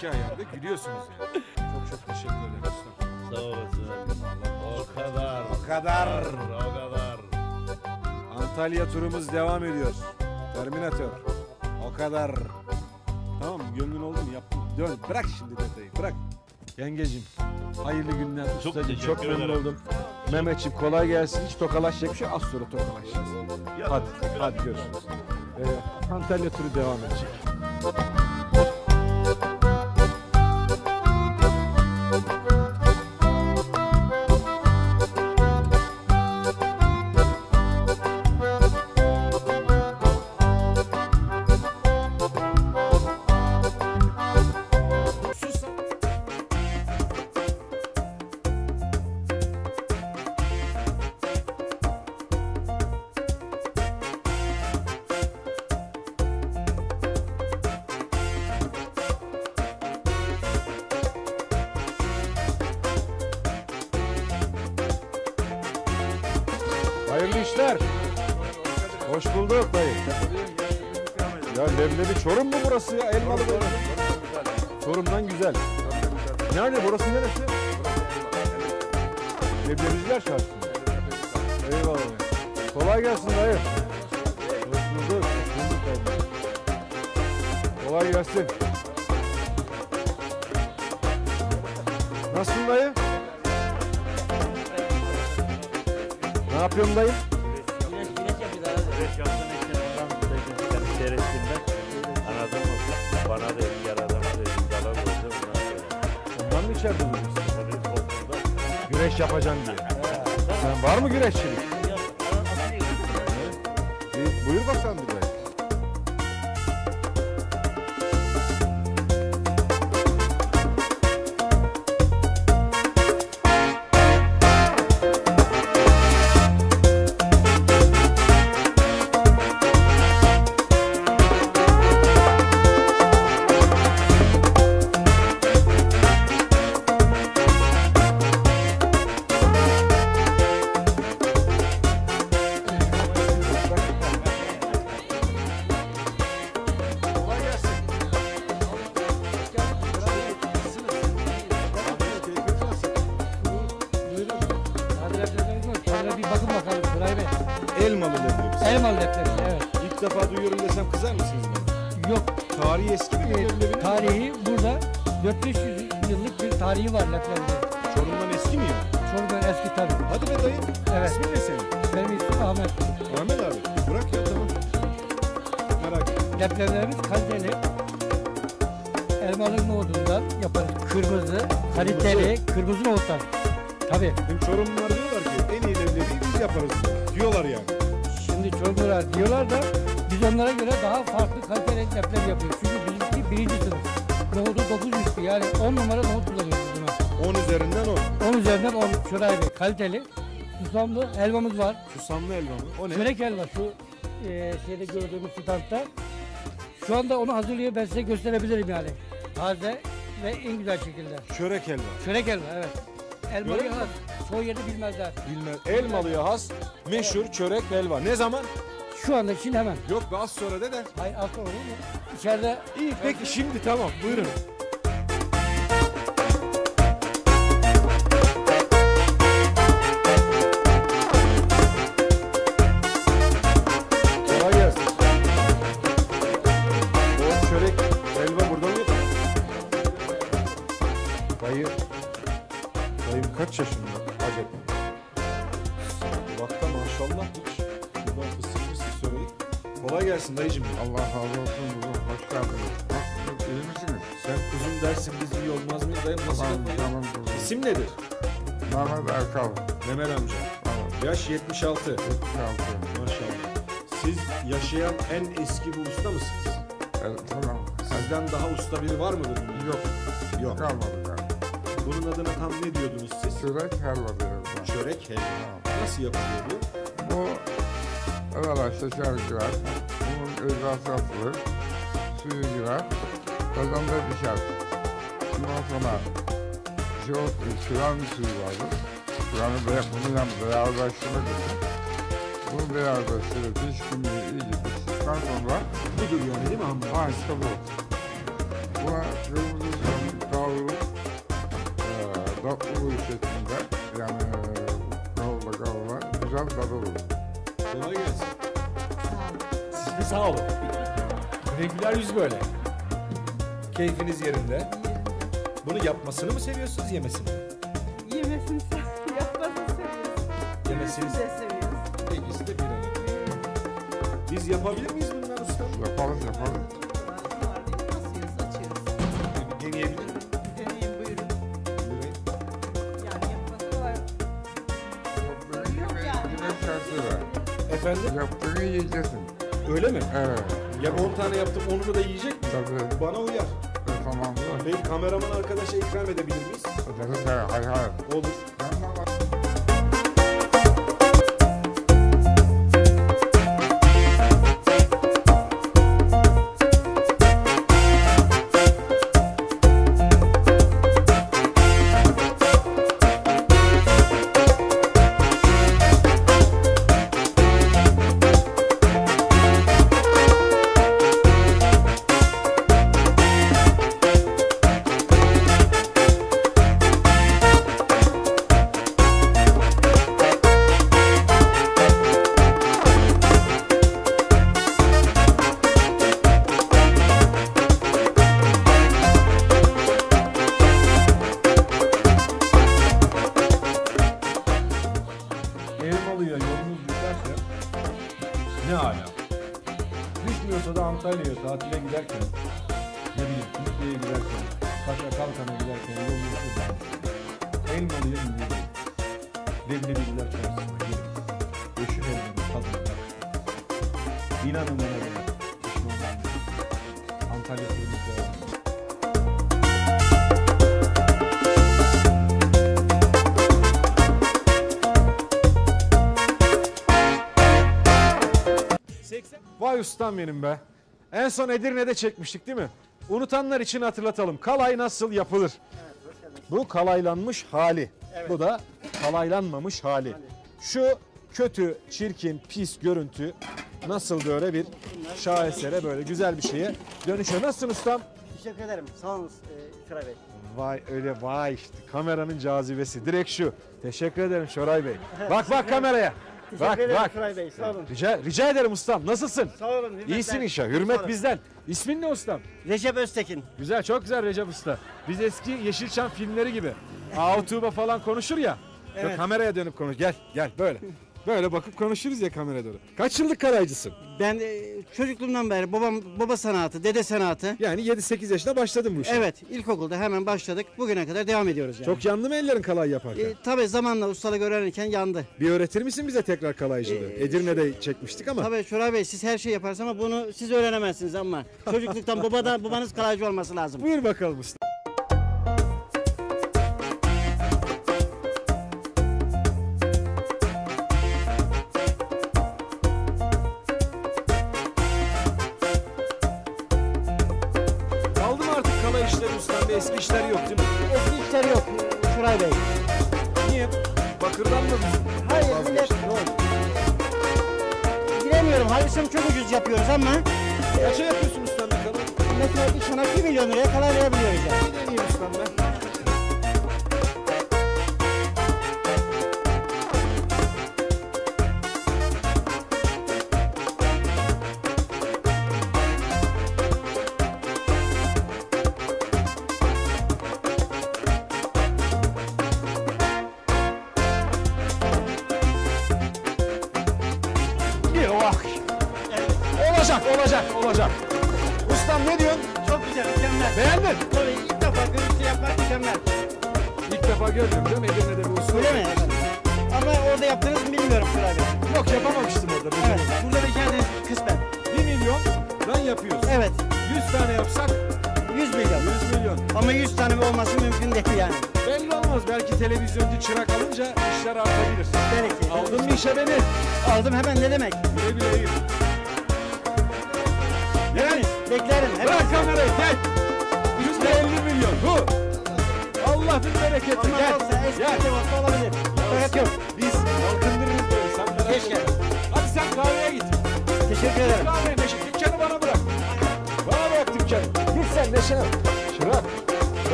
22 ayarda gülüyorsunuz yani. Çok çok teşekkür ederim usta. Sağ olasın. O kadar. O kadar. O kadar. Antalya turumuz devam ediyor. Terminator. O kadar. Tamam mı? Gönlün oldu mu? Yaptım. Dön. Bırak şimdi detayı. Bırak. Yengecim. Hayırlı günler. Çok Ustacığım, teşekkür çok memnun ederim. oldum. Mehmetciğim kolay gelsin. Hiç tokalaşacak bir şey. Az sonra tokalaşacağız. Hadi. Hadi görüşürüz. Ee, Antalya turu devam edecek. Elmalı leblebi. Elmalı leblebi evet. İlk defa duyuyorum desem kızar mısınız bana? Yok. Tarihi eski bir leblebi. Tarihi burada 400 yıllık bir tarihi var leblebide. Çorum'dan eski mi ya? Çorum'dan eski tabii. Hadi be dayı. Evet. İsmin ne senin? Benim ismim Ahmet. Ahmet abi. Bırak ya tamam. Merak etme. Leblebilerimiz kaliteli. Elmalık nohudundan yaparız. Kırmızı, kaliteli, kırmızı nohuttan. Tabii. Şimdi Çorumlular diyorlar ki en iyi leblebiyi biz yaparız diyor. Diyorlar yani. Şimdi Çorumlular diyorlar da biz onlara göre daha farklı kaliteli leblebi yapıyoruz. Çünkü bizimki birinci sınıf. Nohudu 900 lira. yani 10 numara nohut kullanıyoruz buna. 10 üzerinden 10. 10 üzerinden 10 Şuray Bey kaliteli. Susamlı helvamız var. Susamlı helva mı? O ne? Çörek helva şu e, şeyde gördüğümüz standta. Şu anda onu hazırlıyor ben size gösterebilirim yani. Taze ve en güzel şekilde. Çörek helva. Çörek helva evet. Elmalı has. Çoğu yerde bilmezler. Bilmez. Elmalıya has meşhur çörek helva. Ne zaman? Şu anda şimdi hemen. Yok be az sonra de de. Hayır az sonra olur mu? İçeride İyi peki şimdi tamam buyurun. Gelsin dayıcım. Allah razı olsun. Hoş geldiniz. Nasılsınız? İyi misiniz? Sen kuzum dersin biz iyi olmaz mıyız dayım? Nasıl Tamam, yapalım? tamam kuzum. İsim nedir? Mehmet Erkal. Mehmet amca. Yaş 76. 76. Maşallah. Siz yaşayan en eski bu usta mısınız? Evet, tamam. Sizden daha usta biri var mıdır? Yok. Yok. Kalmadı yani. Bunun adına tam ne diyordunuz siz? Çörek helva diyoruz. Çörek helva. Nasıl yapılıyor bu? Bu evvela şeker girer. Özası atılır. Suyu girer. Kazanda pişer. Ondan sonra şey, şiran suyu vardır. Yani be, bunu yani beyazlaştırmak için. Bunu beyazlaştırıp pişkinliği iyice piştikten sonra Budur yani değil mi hamur? Ha işte bu. Buna kırmızı soğan kavrulup eee tatlı şeklinde yani kavrula kavrula güzel tadı olur. Kolay gelsin. Sağ olun. Renkler yüz böyle. Keyfiniz yerinde. Bunu yapmasını mı seviyorsunuz yemesini mi? Yemesini seviyoruz, [LAUGHS] yapmasını seviyoruz. Yemesini de seviyoruz. İkisi de bir arada. Biz yapabilir miyiz bunları usta? Yapalım yapalım. Nasıl açıyoruz? Deneyebilir miyim? Deneyin buyurun. Buyurun. Yani yapması kolay. Güneş şartıyla. Efendim? Yaptığını yiyeceksin. Öyle mi? Evet. Ya 10 tane yaptım onu da yiyecek mi? Tabii. Bana uyar. Tamam. Peki kameraman arkadaşa ikram edebilir miyiz? Hayır hayır. Olur. Ustam benim be. En son Edirne'de çekmiştik değil mi? Unutanlar için hatırlatalım. Kalay nasıl yapılır? Bu kalaylanmış hali. Bu da kalaylanmamış hali. Şu kötü, çirkin, pis görüntü nasıl böyle bir şahesere böyle güzel bir şeye dönüşüyor. Nasılsın ustam? Teşekkür ederim. Sağ olun e, Şoray Bey. Vay öyle vay işte kameranın cazibesi. Direkt şu. Teşekkür ederim Şoray Bey. Bak bak kameraya. Teşekkür Bak ederim bak. Şoray Bey. Sağ olun. Rica, rica ederim ustam. Nasılsın? Sağ olun. hürmetler. İyisin inşallah. Sağ Hürmet olun. bizden. İsmin ne ustam? Recep Öztekin. Güzel, çok güzel Recep Usta. Biz eski Yeşilçam filmleri gibi. Ağutuba falan konuşur ya. Şöyle Evet. kameraya dönüp konuş. Gel, gel böyle. Böyle bakıp konuşuruz ya kameraya doğru. Kaç yıllık kalaycısın? Ben e, çocukluğumdan beri babam baba sanatı, dede sanatı. Yani 7-8 yaşında başladın bu işe. Evet, ilkokulda hemen başladık. Bugüne kadar devam ediyoruz yani. Çok yandı mı ellerin kalay yaparken? E, tabii zamanla ustalık öğrenirken yandı. Bir öğretir misin bize tekrar kalaycılığı? Ee, Edirne'de çekmiştik ama. Tabii Şoray Bey siz her şey yaparsınız ama bunu siz öğrenemezsiniz ama. [LAUGHS] Çocukluktan babada babanız kalaycı olması lazım. Buyur bakalım usta.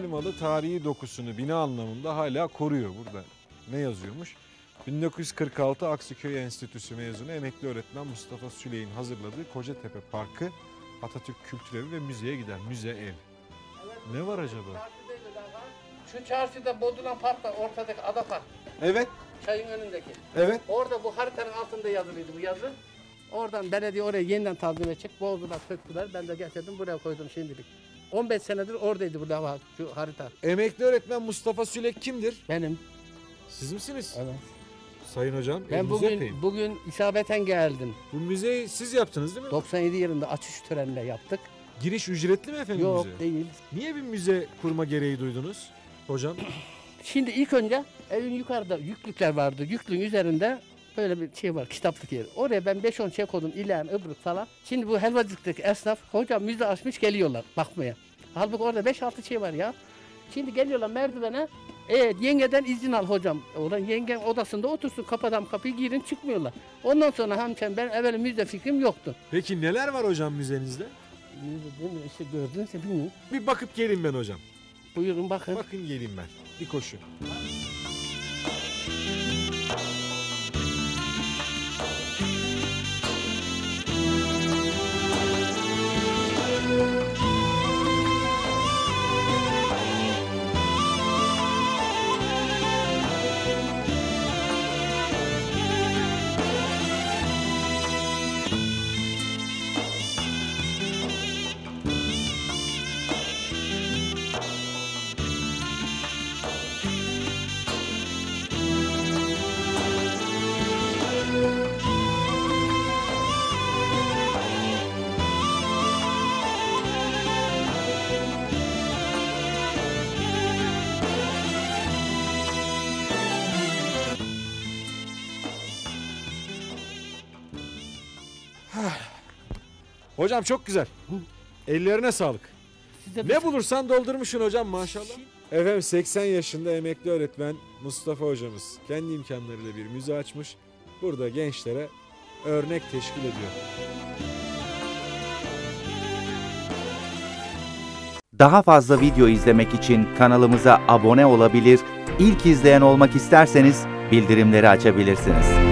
Elmalı tarihi dokusunu bina anlamında hala koruyor burada. Ne yazıyormuş? 1946 Aksiköy Enstitüsü mezunu emekli öğretmen Mustafa Süley'in hazırladığı Kocatepe Parkı Atatürk Kültür ve Müzeye gider. Müze ev. Ne var acaba? Şu çarşıda Bodulan Park var, ortadaki Ada Park. Evet. Çayın önündeki. Evet. Orada bu haritanın altında yazılıydı bu yazı. Oradan belediye oraya yeniden tazmin edecek. Bozdular, söktüler. Ben de getirdim buraya koydum şimdilik. 15 senedir oradaydı bu lava, şu harita. Emekli öğretmen Mustafa Sülek kimdir? Benim. Siz misiniz? Evet. Sayın hocam, Ben elinizi bugün öpeyim. bugün isabeten geldim. Bu müzeyi siz yaptınız değil mi? 97 yılında açış törenle yaptık. Giriş ücretli mi efendim Yok müze? değil. Niye bir müze kurma gereği duydunuz hocam? Şimdi ilk önce evin yukarıda yüklükler vardı. Yüklüğün üzerinde böyle bir şey var kitaplık yeri. Oraya ben 5-10 şey koydum ilan, ıbrık falan. Şimdi bu helvacıktaki esnaf hocam müze açmış geliyorlar bakmaya. Halbuki orada 5-6 şey var ya. Şimdi geliyorlar merdivene. Evet yengeden izin al hocam. Oradan yengen odasında otursun kapadan kapıyı girin çıkmıyorlar. Ondan sonra hemşerim ben evvel müze fikrim yoktu. Peki neler var hocam müzenizde? Müze değil mi? İşte gördünse bilmiyorum. Bir bakıp geleyim ben hocam. Buyurun bakın. Bakın geleyim ben. Bir koşu. Hocam çok güzel. Ellerine sağlık. Ne bulursan doldurmuşsun hocam maşallah. Efendim 80 yaşında emekli öğretmen Mustafa hocamız kendi imkanlarıyla bir müze açmış. Burada gençlere örnek teşkil ediyor. Daha fazla video izlemek için kanalımıza abone olabilir, ilk izleyen olmak isterseniz bildirimleri açabilirsiniz.